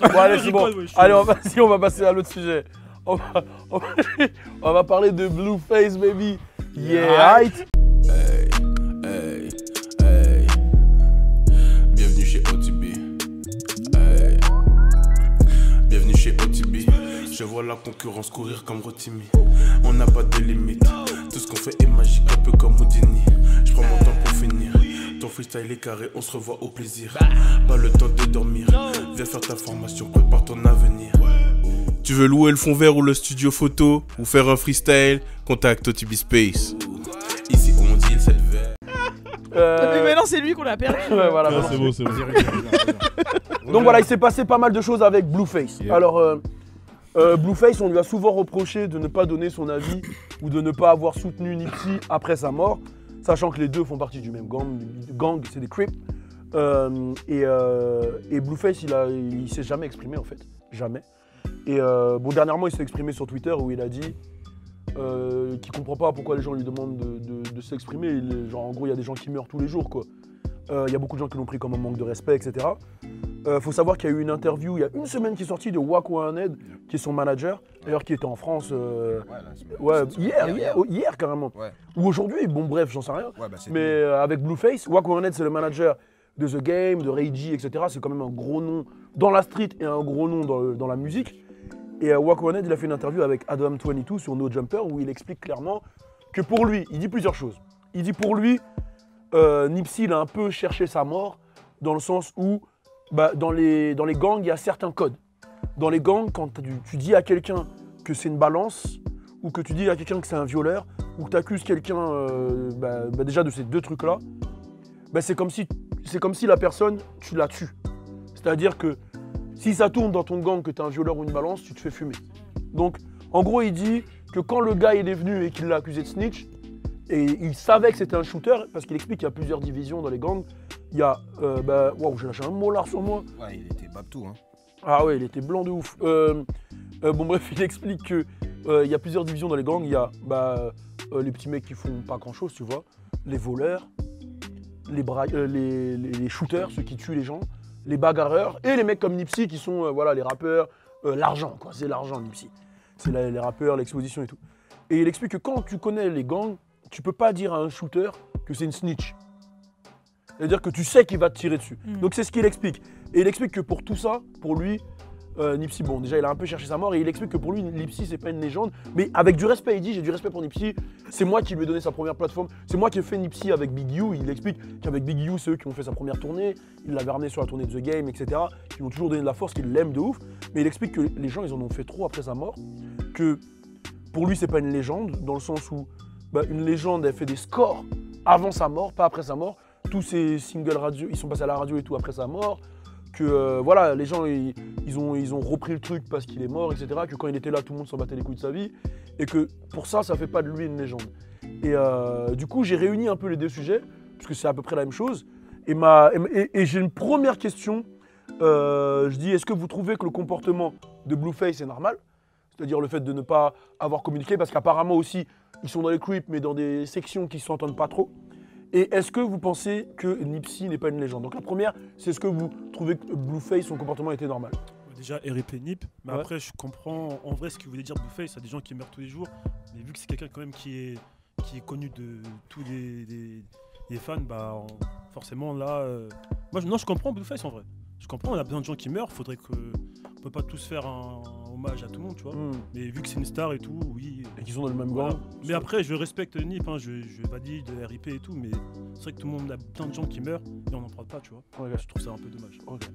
Bon, allez, c'est bon. Allez, on va, [laughs] si, on va passer à l'autre sujet. On va, on va- on va parler de Blueface, baby. Yeah, right. Je vois la concurrence courir comme Rotimi. On n'a pas de limite. Tout ce qu'on fait est magique, un peu comme Houdini. Je prends mon temps pour finir. Ton freestyle est carré, on se revoit au plaisir. Pas le temps de dormir. Viens faire ta formation, prépare ton avenir. Tu veux louer le fond vert ou le studio photo? Ou faire un freestyle? Contacte OTB Space. Ici on dit cette verre. [laughs] Euh, Mais maintenant, c'est lui qu'on a perdu. [laughs] ouais, voilà, voilà. c'est bon, c'est bon. [laughs] Donc voilà, il s'est passé pas mal de choses avec Blueface. Yeah. Alors, euh, euh, Blueface, on lui a souvent reproché de ne pas donner son avis ou de ne pas avoir soutenu Nipsey après sa mort, sachant que les deux font partie du même gang. gang c'est des Crips. Euh, et, euh, et Blueface, il, a, s'est jamais exprimé en fait. Jamais. Et bon, dernièrement, il s'est exprimé sur Twitter où il a dit qu'il comprend pas pourquoi les gens lui demandent de, de- s'exprimer. Genre, en gros, il y a des gens qui meurent tous les jours, quoi. Euh, Il y a beaucoup de gens qui l'ont pris comme un manque de respect, etc. Euh, faut savoir qu'il y a eu une interview il y a une semaine qui est sortie de Wako Ahaned, qui est son manager, d'ailleurs qui était en France. euh, Ouais, là, c'est- ouais, c'est- hier, hier, hier carrément. Ouais. Ou aujourd'hui, bon bref, j'en sais rien. Bah, Mais euh, avec Blueface, Wako Ahaned, c'est le manager de The Game, de G, etc. C'est quand même un gros nom dans la street et un gros nom dans, la musique. Et euh, Wako Ahaned, il a fait une interview avec Adam22 sur No Jumper où il explique clairement que pour lui, il dit plusieurs choses. Il dit pour lui, euh, Nipsey, il a un peu cherché sa mort dans le sens où bah, dans, les, gangs, il y a certains codes. Dans les gangs, quand tu, dis à quelqu'un que c'est une balance, ou que tu dis à quelqu'un que c'est un violeur, ou que tu accuses quelqu'un euh, bah, bah, déjà de ces deux trucs-là, c'est comme, si, c'est comme si la personne, tu la tues. C'est-à-dire que si ça tourne dans ton gang que tu es un violeur ou une balance, tu te fais fumer. Donc, en gros, il dit que quand le gars il est venu et qu'il l'a accusé de snitch, et il savait que c'était un shooter, parce qu'il explique qu'il y a plusieurs divisions dans les gangs. Il y a. Euh, bah, waouh, j'ai lâché un molar sur moi. Ouais, il était babtou, hein. Ah ouais, il était blanc de ouf. Euh, euh, bon bref, [laughs] il explique que euh, il y a plusieurs divisions dans les gangs. Il y a bah, euh, les petits mecs qui font pas grand chose, tu vois, les voleurs, les, bra- les, les- les shooters, ceux qui tuent les gens, les bagarreurs et les mecs comme Nipsey qui sont voilà les rappeurs, l'argent quoi, c'est l'argent Nipsey. C'est les rappeurs, l'exposition et tout. Et il explique que quand tu connais les gangs, tu peux pas dire à un shooter que c'est une snitch. C'est-à-dire que tu sais qu'il va te tirer dessus. Mm. Donc c'est ce qu'il explique. Et il explique que pour tout ça, pour lui, euh, Nipsey, bon, déjà il a un peu cherché sa mort et il explique que pour lui, Nipsey c'est pas une légende, mais avec du respect. Il dit j'ai du respect pour Nipsey. C'est moi qui lui ai donné sa première plateforme. C'est moi qui ai fait Nipsey avec Big U. Il explique qu'avec Big U, c'est eux qui ont fait sa première tournée. Il l'avait ramené sur la tournée de The Game, etc. Qui lui ont toujours donné de la force, qu'ils l'aiment de ouf. Mais il explique que les gens, ils en ont fait trop après sa mort. Que pour lui, c'est pas une légende, dans le sens où bah, une légende, elle fait des scores avant sa mort, pas après sa mort. Tous ces singles radio, ils sont passés à la radio et tout après sa mort. Que euh, voilà, les gens, ils, ont, ils ont repris le truc parce qu'il est mort, etc. Que quand il était là, tout le monde s'en battait les couilles de sa vie. Et que pour ça, ça fait pas de lui une légende. Et euh, du coup, j'ai réuni un peu les deux sujets, parce que c'est à peu près la même chose. Et j'ai une première question. Euh, je dis, est-ce que vous trouvez que le comportement de Blueface est normal? C'est-à-dire le fait de ne pas avoir communiqué, parce qu'apparemment aussi, ils sont dans les creeps, mais dans des sections qui ne s'entendent pas trop. Et est-ce que vous pensez que Nipsey n'est pas une légende? Donc la première, c'est est-ce que vous trouvez que Blueface, son comportement était normal Déjà, RIP Nip, mais Ouais. après, je comprends en vrai ce qu'il voulait dire Blueface. Il y a des gens qui meurent tous les jours, mais vu que c'est quelqu'un quand même qui est, qui est connu de tous les, les- les fans, bah en- forcément là. euh, Moi, je, non, je comprends Blueface en vrai. Je comprends, on a besoin de gens qui meurent, faudrait que. On peut pas tous faire un, hommage à tout le monde, tu vois. Hmm. Mais vu que c'est une star et tout, oui. Et qu'ils sont dans le même Voilà. gang Mais après, je respecte Nip, hein, je, pas dire de RIP et tout, mais c'est vrai que tout le monde a plein de gens qui meurent et on n'en parle pas, tu vois. Je trouve ça un peu dommage. Ok.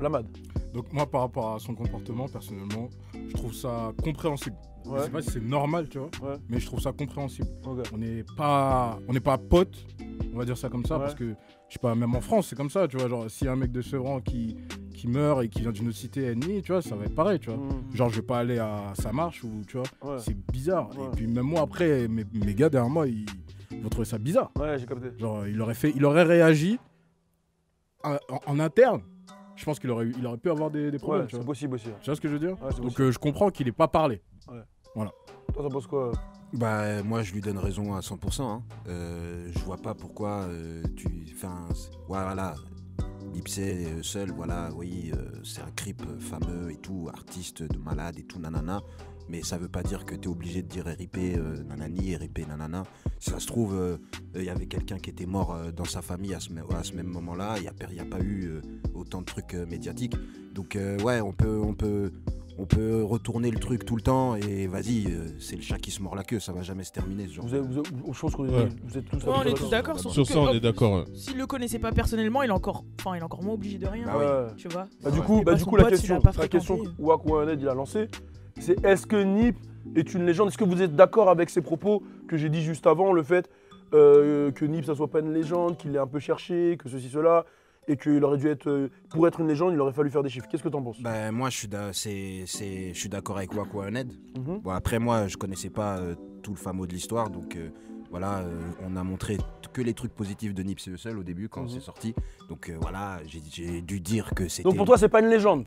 Lamad. Donc moi par rapport à son comportement personnellement, je trouve ça compréhensible. Ouais. Je sais pas si c'est normal, tu vois, Ouais. mais je trouve ça compréhensible. Ok. On n'est pas on n'est pas potes, on va dire ça comme ça Ouais. parce que je sais pas même en France, c'est comme ça, tu vois, genre s'il y a un mec de Sevran qui qui meurt et qui vient d'une autre cité ennemie, tu vois, ça va être pareil, tu vois. Hmm. Genre je vais pas aller à sa marche ou tu vois, Ouais. c'est bizarre. Ouais. Et puis même moi après mes, mes gars derrière moi, ils vont trouver ça bizarre. Ouais, j'ai capté. Genre, il aurait fait, il aurait réagi en, en- en interne. Je pense qu'il aurait, eu- il aurait pu avoir des, des problèmes. Ouais, c'est possible aussi. Tu vois ce que je veux dire Donc euh, je comprends qu'il n'ait pas parlé. Toi, t'en penses quoi Bah, euh, moi, je lui donne raison à 100%. Hein. Euh, je vois pas pourquoi euh, tu. Enfin, voilà. Nipsey euh, seul, voilà, oui, euh, c'est un creep euh, fameux et tout, artiste de malade et tout, nanana. Mais ça veut pas dire que tu es obligé de dire RIP nanani, RIP nanana. Ça se trouve, il y avait quelqu'un qui était mort dans sa famille à ce, même moment-là. Il n'y a, a pas eu autant de trucs médiatiques. Donc, ouais, on peut, on peut, on peut retourner le truc tout le temps et vas-y, euh, c'est le chat qui se mord la queue, ça va jamais se terminer ce genre. vous Je pense que Ouais. vous êtes tous Ouais, on est tous d'accord. Sur que, ça, on est d'accord. S'il le connaissait pas personnellement, il est encore, enfin, il est encore moins obligé de rien. Bah. Ouais. Tu vois. Bah, du coup, bah, pas du coup la pote, question, la question que Wahaned, il a lancée, c'est est-ce que Nip est une légende? Est-ce que vous êtes d'accord avec ces propos que j'ai dit juste avant, le fait euh, que Nip ça soit pas une légende, qu'il l'ait un peu cherché, que ceci cela, et qu'il aurait dû être euh, pour être une légende, il aurait fallu faire des chiffres. Qu'est-ce que t'en penses? Bah, moi, je suis d'a- c'est- c'est- je suis d'accord avec Waku Ahmed. Mhm. Bon, après, moi, je connaissais pas euh, tout le fameux de l'histoire, donc euh, voilà, euh, on a montré que les trucs positifs de Nipsey Hussle au début quand Mhm. c'est sorti. Donc euh, voilà, j'ai- dû dire que c'était. Donc pour toi, c'est pas une légende?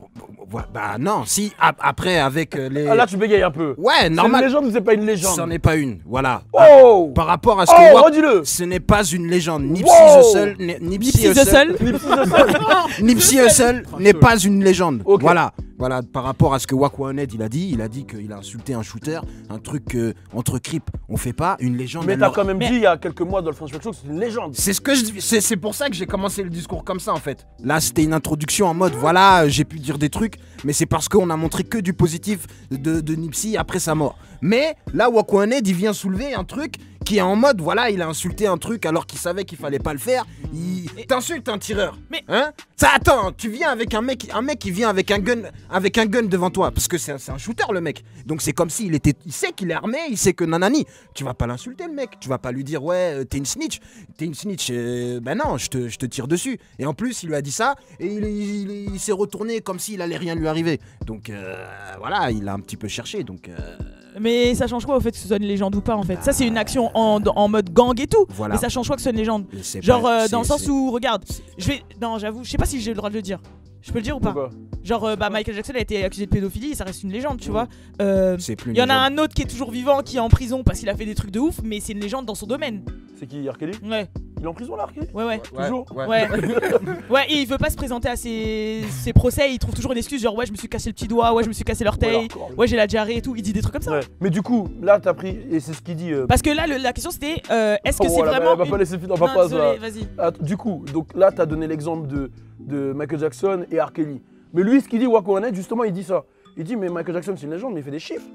Bah non, si ap- après avec euh, les. Ah là, tu bégayes un peu. Ouais, C'est une normal. légende ou c'est pas une légende? C'en est pas une, voilà. Oh Par rapport à ce Oh, redis-le ce n'est pas une légende. Nipsey. Hussle, Nipsey Hussle. [laughs] Nipsey Hussle? N'est pas une légende. Voilà. Voilà, par rapport à ce que Waku Ahmed il a dit, il a dit qu'il a insulté un shooter, un truc que entre creep on fait pas, une légende. Mais t'as leur- quand même Mais- dit il y a quelques mois dans le French Show que c'est une légende. C'est ce que je dis- c'est c'est pour ça que j'ai commencé le discours comme ça en fait. Là, c'était une introduction en mode voilà, euh, j'ai pu dire des trucs, mais c'est parce qu'on a montré que du positif de, de Nipsey après sa mort. Mais là, Waku Ahmed, il vient soulever un truc qui est en mode voilà, il a insulté un truc alors qu'il savait qu'il fallait pas le faire. Il t'insulte un tireur. Mais- Hein? Ça attends, tu viens avec un mec, un mec qui vient avec un gun, avec un gun devant toi parce que c'est un, shooter le mec. Donc c'est comme s'il était, il sait qu'il est armé, il sait que nanani. Tu vas pas l'insulter le mec, tu vas pas lui dire ouais euh, t'es une snitch, t'es une snitch. euh, ben non, je te, je te tire dessus. Et en plus il lui a dit ça et il, il- il- il s'est retourné comme s'il allait rien lui arriver. Donc euh, voilà, il a un petit peu cherché. Donc euh, Mais ça change quoi au fait que ce soit une légende ou pas en fait? Ça c'est une action en, en mode gang et tout. voilà. Mais ça change quoi que ce soit une légende? Genre pas- euh, dans le sens où regarde, je vais non j'avoue, je sais pas si j'ai le droit de le dire. Je peux le dire ou pas Pourquoi Genre euh, bah Michael Jackson a été accusé de pédophilie, et ça reste une légende, tu vois. Euh, c'est plus. Il y en a un autre qui est toujours vivant, qui est en prison parce qu'il a fait des trucs de ouf, mais c'est une légende dans son domaine. C'est qui R. Kelly Ouais, Il est en prison là, R. Kelly ouais, ouais. Toujours Ouais. Ouais. [laughs] ouais, et il veut pas se présenter à ses, ses procès, il trouve toujours une excuse, genre ouais, je me suis cassé le petit doigt, ouais, je me suis cassé l'orteil, Ouais, j'ai la diarrhée et tout. Il dit des trucs comme ça. Ouais. Mais du coup, là, t'as pris, et c'est ce qu'il dit. euh, Parce que là, le- la question c'était euh, est-ce que oh, c'est voilà, vraiment. Elle va une- pas laisser finir, on Non, va pas désolé, vas-y. Ah, du coup, donc là, t'as donné l'exemple de, de Michael Jackson et R. Kelly. Mais lui, ce qu'il dit, Waco justement, il dit ça. Il dit, mais Michael Jackson, c'est une légende, mais il fait des chiffres.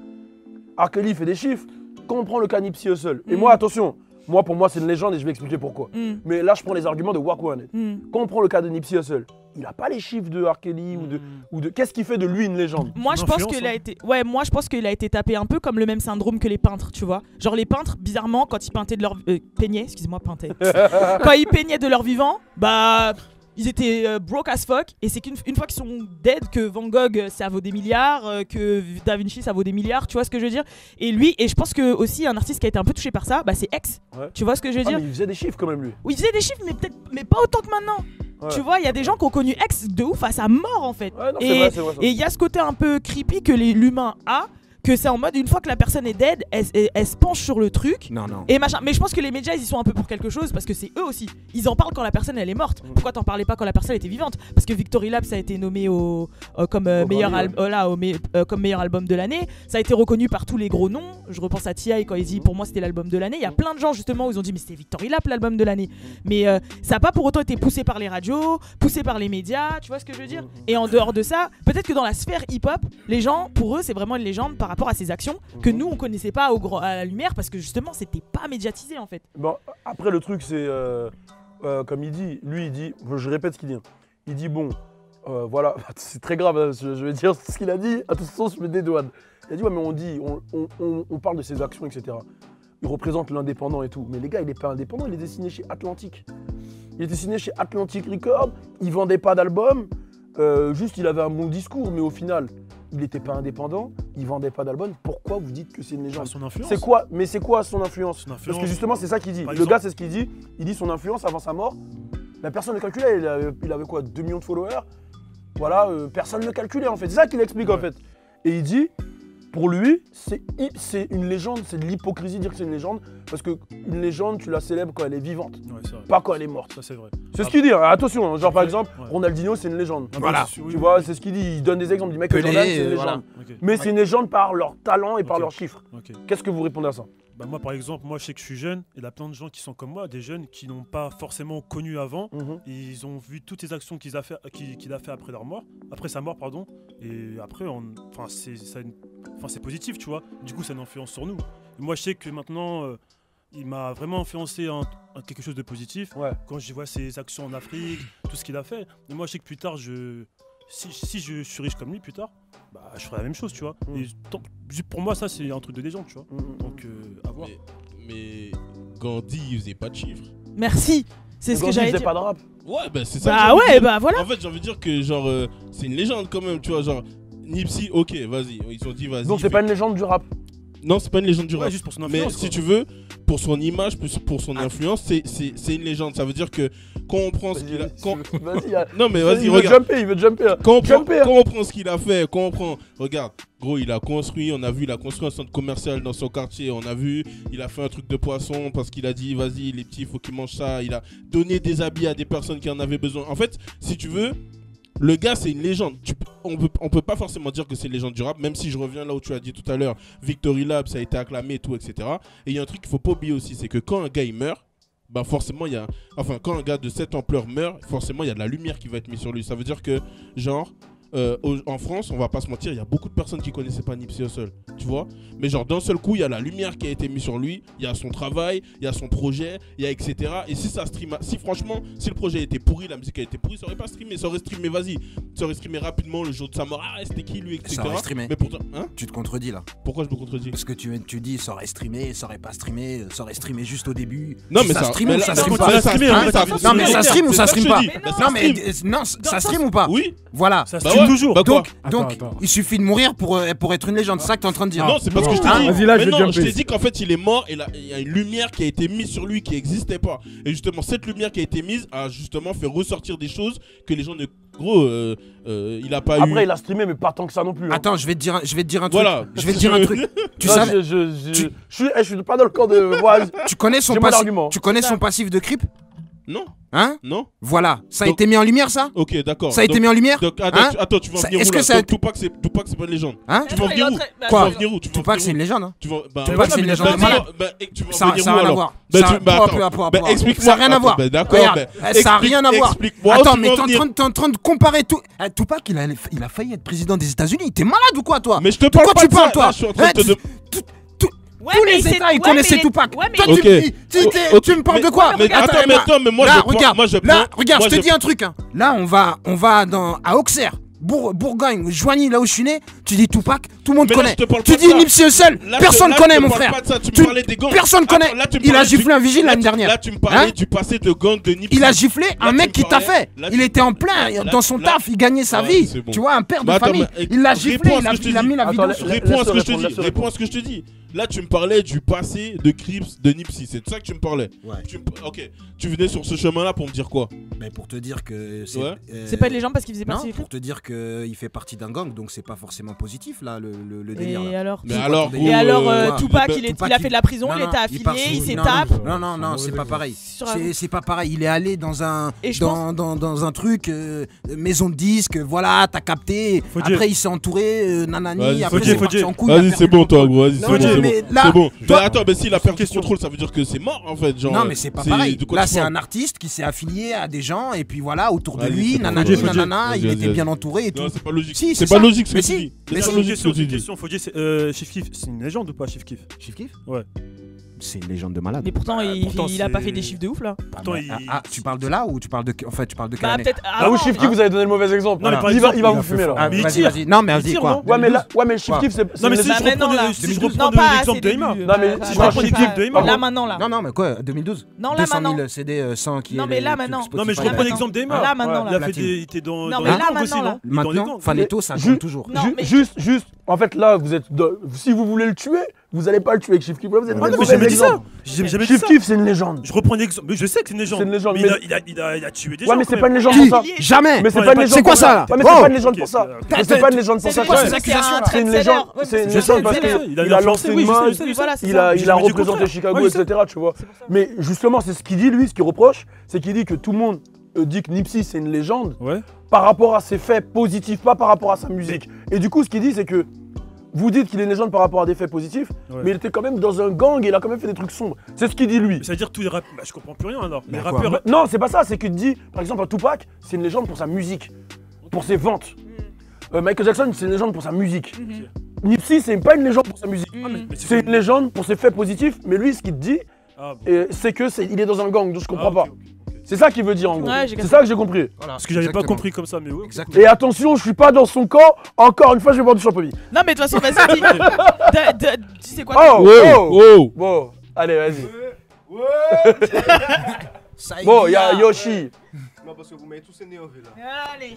R. Kelly fait des chiffres. Quand on prend le cas Nipsey Hussle, et Mm. moi, attention, moi, pour moi, c'est une légende et je vais expliquer pourquoi. Hmm, Mais là, je prends les arguments de Waco hmm. Quand on prend le cas de Nipsey Hussle, il a pas les chiffres de R. Kelly ou de. Ou de Qu'est-ce qui fait de lui une légende? Moi je pense qu'il a hein. été ouais moi je pense qu'il a été tapé un peu comme le même syndrome que les peintres tu vois genre les peintres bizarrement quand ils peintaient de leur euh, peignaient excusez-moi peintaient [laughs] quand ils peignaient de leur vivant bah ils étaient euh, broke as fuck. Et c'est qu'une une fois qu'ils sont dead que Van Gogh euh, ça vaut des milliards euh, que Da Vinci ça vaut des milliards tu vois ce que je veux dire? Et lui et je pense que aussi un artiste qui a été un peu touché par ça bah c'est X. Ouais. tu vois ce que je veux Ah, dire? mais il faisait des chiffres quand même, lui. oui il faisait des chiffres mais peut-être mais pas autant que maintenant. Ouais. tu vois il y a des gens qui ont connu X de ouf à sa mort en fait. Ouais, non, Et- il y a ce côté un peu creepy que l'humain a, que c'est en mode une fois que la personne est dead, elle, elle- elle se penche sur le truc. Non, non. Et machin. Mais je pense que les médias ils y sont un peu pour quelque chose parce que c'est eux aussi. Ils en parlent quand la personne elle est morte. Pourquoi t'en parlais pas quand la personne était vivante? Parce que Victory Labs a été nommé au, euh, comme, euh, Au meilleur Grammy, al- euh, là, au me- comme meilleur album de l'année. Ça a été reconnu par tous les gros noms. Je repense à T.I. quand il dit pour moi c'était l'album de l'année. Il y a plein de gens justement où ils ont dit mais c'était Victory Labs l'album de l'année. Mais euh, ça n'a pas pour autant été poussé par les radios, poussé par les médias. Tu vois ce que je veux dire? Et en dehors de ça, peut-être que dans la sphère hip-hop, les gens pour eux c'est vraiment une légende par rapport à ses actions que nous on connaissait pas au gros- à la lumière parce que justement c'était pas médiatisé en fait. Bon, après, le truc, c'est. euh, euh, comme il dit, lui, il dit. Je répète ce qu'il dit. hein. Il dit bon, euh, voilà, [laughs] c'est très grave, hein, je, vais dire ce qu'il a dit. À toute façon, je me dédouane. Il a dit ouais, mais on dit, on, on- on- on parle de ses actions, etc. Il représente l'indépendant et tout. Mais les gars, il n'est pas indépendant, il était signé chez Atlantic. Il était signé chez Atlantic Records, il vendait pas d'album. euh, juste, il avait un bon discours, mais au final, il n'était pas indépendant, il vendait pas d'album. Pourquoi vous dites que c'est une légende son influence. C'est quoi Mais c'est quoi son influence Son Parce que justement, c'est ça qu'il dit. Le exemple- gars, c'est ce qu'il dit. Il dit son influence avant sa mort. La personne ne calculait. Il avait, il avait quoi 2 millions de followers Voilà, euh, personne ne calculait en fait. C'est ça qu'il explique en fait. Et il dit, pour lui, c'est une légende. C'est de l'hypocrisie de dire que c'est une légende. Parce qu'une légende, tu la célèbres quand elle est vivante. Ouais, c'est vrai. Pas quand elle est morte. Ça, c'est vrai. C'est ce qu'il dit. hein. Attention, hein. genre par exemple, ouais. Ronaldinho, c'est une légende. Ah bah, voilà. tu oui, vois, oui. c'est ce qu'il dit. Il donne des exemples. Il dit Michael Pelé, Jordan, c'est une euh, légende. voilà. Mais c'est une légende par leur talent et par leurs chiffres. Qu'est-ce que vous répondez à ça? Bah moi par exemple, moi je sais que je suis jeune, et il y a plein de gens qui sont comme moi, des jeunes qui n'ont pas forcément connu avant, Mhm. ils ont vu toutes les actions qu'il a fait, qu'il a fait après leur mort, après sa mort pardon, et après, enfin c'est, c'est positif tu vois. Du coup ça a une influence sur nous. Et moi je sais que maintenant, euh, il m'a vraiment influencé en, en quelque chose de positif. Ouais. Quand je vois ses actions en Afrique, tout ce qu'il a fait. Et moi je sais que plus tard je, si, si je suis riche comme lui plus tard, bah je ferai la même chose tu vois. Mm. Et tant- juste pour moi ça c'est un truc de légende tu vois. Mhm. Donc euh, à voir. Mais, mais Gandhi, il faisait pas de chiffres. Merci. C'est ce que Gandhi, faisait dire. pas de rap. Ouais, bah c'est ça. Bah ouais, dire. bah voilà. En fait, j'ai envie de dire que, genre, euh, c'est une légende quand même, tu vois. Genre, Nipsey, ok, vas-y. Ils ont dit, vas-y. Donc c'est pas une légende du rap. Non, c'est pas une légende du Ouais, rap. juste pour son Mais si tu veux, pour son image, plus pour son influence, c'est- c'est c'est une légende. Ça veut dire que quand on prend ce qu'il a. quand- Vas-y, Non, mais vas-y, il veut regarde. jumper, il veut jumper. hein. Quand on, prend, Jumper. quand on prend ce qu'il a fait, quand on prend. Regarde, gros, il a construit, on a vu, il a construit un centre commercial dans son quartier. On a vu, il a fait un truc de poisson parce qu'il a dit, vas-y, les petits, il faut qu'ils mangent ça. Il a donné des habits à des personnes qui en avaient besoin. En fait, si tu veux. Le gars, c'est une légende. On peut, peut pas forcément dire que c'est une légende du rap, même si je reviens là où tu as dit tout à l'heure, Victory Lab, ça a été acclamé et tout, etc. Et il y a un truc qu'il faut pas oublier aussi, c'est que quand un gars meurt, bah forcément il y a, enfin quand un gars de cette ampleur meurt, forcément il y a de la lumière qui va être mise sur lui. Ça veut dire que genre euh, au- en France, on va pas se mentir, il y a beaucoup de personnes qui connaissaient pas Nipsey Hussle, tu vois. Mais genre d'un seul coup, il y a la lumière qui a été mise sur lui, il y a son travail, il y a son projet, il y a etc. Et si ça stream, si franchement, si le projet était pourri, la musique a été pourrie, ça aurait pas streamé, ça aurait streamé, vas-y, ça aurait streamé rapidement le jour de sa mort. Ah, c'était qui lui, etc. Ça aurait streamé. Mais pourtant, hein Tu te contredis là. Pourquoi je me contredis? Parce que tu, tu dis ça aurait streamé, ça aurait pas streamé, ça aurait streamé juste au début. Non, mais ça, ça- stream ou ça stream pas Hein Non mais ça stream ou ça stream pas Non ça mais non, ça stream ou pas Oui. Voilà. Bah toujours. Bah Donc, Attends, donc attends. il suffit de mourir pour, euh, pour être une légende. C'est ça que t'es en train de dire. Non, c'est pas ce que je t'ai dit. vas-y, là, Mais je vais non, jumper. je t'ai dit qu'en fait, il est mort et là, il y a une lumière qui a été mise sur lui qui n'existait pas. Et justement, cette lumière qui a été mise a justement fait ressortir des choses que les gens ne. Gros, euh, euh, il a pas eu. Après, il a streamé, mais pas tant que ça non plus. hein. Attends, je vais te dire, un- je vais te dire un truc. Voilà. Je vais te dire un truc. [laughs] Tu Non, savais, je, je, je, tu- je suis, eh, je suis pas dans le camp de. moi, tu connais son J'ai passif, tu connais son passif de crip, Non, hein non. Voilà, ça a Donc- été mis en lumière ça Ok, d'accord. Ça a été Donc- mis en lumière Donc, attends, Hein tu, attends, tu vas en venir est-ce où que là Tupac, c'est Tupac, c'est pas une légende. Hein Tu vas en venir où Bah, Tu Quoi vas en venir où Tu Tupac c'est une légende. hein. Tu vas. Bah, Tupac, c'est une légende bah, bah, tu Ça venir ça où a rien à voir. Ça tu- a- bah, pour- attends. pour- pour- Bah, pour- explique-moi. Ça a rien à Attends, voir. d'accord, ça a rien à voir. Attends, tu mais t'es en train, de- t'es en train de comparer tout. Eh, Tupac, il a, il a failli être président des États-Unis. T'es malade ou quoi, toi Mais je te De parle quoi pas tu de ça, parles, toi Ouais, Tous les États, ils connaissaient mais- Tupac. Toi, tu- Ok. tu, me parles mais- de quoi? mais Attends, attends, mais là, attends, mais moi, là, je prends- regarde, moi, je là, prends- regarde, moi, je te je- dis un truc. hein. Là, on va, on va dans, à Auxerre. Bour- Bourgogne, Joigny, là où je suis né, tu dis Tupac, tout le monde Mais connaît. Tu de dis. Nipsey Hussle, Là, personne là, connaît mon frère. de ça, tu Tu- parlais des gangs. Personne Attends, connaît. là, tu me Il a parlais du- giflé un vigile l'année dernière. Là, tu me parlais Hein du passé de gang de Nipsey. Il a giflé Là, un mec me qui t'a fait. là, Il était en plein là, dans son là- taf, il gagnait sa vie. Tu vois, un père de attends, famille. Il l'a giflé, il a, mis la vidéo Réponds à ce que je te dis. Réponds à ce que je te dis. Là, tu me parlais du passé de Crips, de Nipsey. C'est de ça que tu me parlais. Ouais. Tu me- Ok. Tu venais sur ce chemin-là pour me dire quoi? Mais pour te dire que c'est. Ouais. euh, C'est pas une légende parce qu'il faisait partie des pour te dire qu'il fait partie d'un gang, donc c'est pas forcément positif là le, le, le délire. Et là. alors Mais alors, gros, Et alors, euh, euh, Ouais. Tupac, il, est- Tupac, il a fait de la prison, Non, il non, était il affilié, sous- il s'est non. Non, non, c'est pas pareil. C'est c'est pas pareil. Il est allé dans un dans, dans, dans un truc euh, maison de disques. Voilà, t'as capté. Faut dire- Après, il s'est entouré. euh, nanani. Vas-y, Après, faut c'est dire, faut parti dire. en couille, il a Vas-y, c'est bon, toi, gros. Vas-y, c'est Non, bon, attends, mais s'il a perdu contrôle, ça veut dire que c'est mort, en fait. Genre, Non, mais c'est pas pareil. Là, c'est un artiste qui s'est affilié à des gens et puis voilà, autour de lui, nanani, nanana, il était bien entouré et tout. Non, c'est pas logique. Si, C'est pas ça. logique ce que Mais tu si. dis. Mais C'est pas logique ce que question, tu une dis. question. Faut dire, c'est- euh, Chief Keef, c'est une légende ou pas, Chief Keef? Chief Keef? Ouais. C'est une légende de malade. Mais pourtant, il, pourtant, il a pas fait des chiffres de ouf là. Pourtant, il. Ah, ah, tu parles de là ou tu parles de en fait tu parles de quelle Bah. Ah oui, Chief Keef, vous avez donné le mauvais exemple. Non, mais par il va, exemple, il va il vous fumer là. Ah, Mais vas-y, vas-y. Non, mais vas-y quoi non Ouais, mais là, ouais, mais Chief Keef, c'est. Non, mais si Bah, je reprends si je Non, reprends l'exemple de débuts. Non, mais si je prends à- Chief pas- Keef de Emma. Là maintenant là. Non, non, mais quoi 2012 Non, là 200 maintenant. 000 CD sans ait Non, mais là, maintenant. Non, mais je reprends là. l'exemple d'Emma. Là maintenant Il a là. fait des. Il était dans. Non, dans mais les là, maintenant, non Maintenant. Faneto, ça compte toujours. Non, Juste, juste, en fait, là, vous êtes. Si vous voulez le tuer, vous allez pas le tuer avec Chief Keef. Là, vous êtes Ah non, mais j'ai jamais dit ça. J'ai jamais dit Chief ça. Keef, c'est une légende. Je reprends l'exemple. Mais je sais que c'est une légende. C'est une légende, Mais mais- il a- il a- il a- il a tué des gens. Ouais, mais c'est pas une légende pour ça. Jamais Mais c'est pas une pas- légende c'est quoi pour ça, là Ouais, mais c'est pas une légende pour ça. c'est- pas une légende pour C'est ça. c'est une légende. C'est une légende parce qu'il il a lancé une c'est Il a, représenté. Chicago, etc. Tu vois. Mais justement, c'est ce qu'il dit, lui, ce qu'il reproche, c'est qu'il dit que tout le monde euh, dit que Nipsey, c'est une légende Ouais. par rapport à ses faits positifs, pas par rapport à sa musique. Et du coup, ce qu'il dit, c'est que vous dites qu'il est une légende par rapport à des faits positifs, Ouais. mais il était quand même dans un gang et il a quand même fait des trucs sombres. C'est ce qu'il dit, lui. Ça veut dire tous les rappeurs. Bah, je comprends plus rien alors. Les. Non, c'est pas ça, c'est qu'il dit, par exemple, à Tupac, c'est une légende pour sa musique, pour ses ventes. Euh, Michael Jackson, c'est une légende pour sa musique. Nipsey, c'est pas une légende pour sa musique. Mm. mais C'est une légende pour ses faits positifs, mais lui, ce qu'il te dit, Ah, bon. c'est que c'est il est dans un gang, donc je comprends Ah, pas. C'est ça qu'il veut dire en gros. Ouais, c'est ça que j'ai compris. Voilà, Parce que j'avais pas compris comme ça, mais ouais. Exactement. Et attention, je suis pas dans son camp. Encore une fois, je vais boire du champomis. Non, mais de toute façon, vas-y, dis. [laughs] Quoi? Oh, oh, Oh Bon, allez, vas-y. [laughs] Ça Bon, y il y a. Yoshi. Non, parce que vous m'avez tous énervé là. Allez.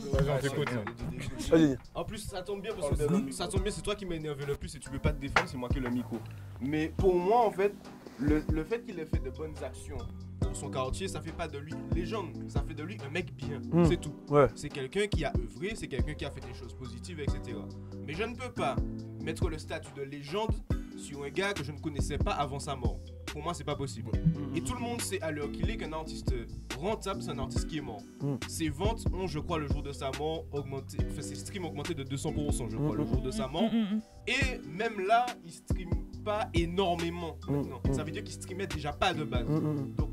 Vas-y. En plus, ça tombe bien parce que ça tombe bien, c'est toi qui m'as énervé le plus et tu veux pas te défendre, c'est moi qui ai le micro. Mais pour moi, en fait, le, le fait qu'il ait fait de bonnes actions pour son quartier, ça fait pas de lui légende, ça fait de lui un mec bien. Mm. C'est tout. Ouais. C'est quelqu'un qui a œuvré, c'est quelqu'un qui a fait des choses positives, etc. Mais je ne peux pas mettre le statut de légende sur un gars que je ne connaissais pas avant sa mort. Pour moi, c'est pas possible. Et tout le monde sait à l'heure qu'il est qu'un artiste rentable, c'est un artiste qui est mort. Mm. Ses ventes ont, je crois, le jour de sa mort augmenté, enfin ses streams augmenté de 200%, je crois, le jour de sa mort. Et même là, il stream pas énormément maintenant. Ça veut dire qu'il streamait déjà pas de base. Donc,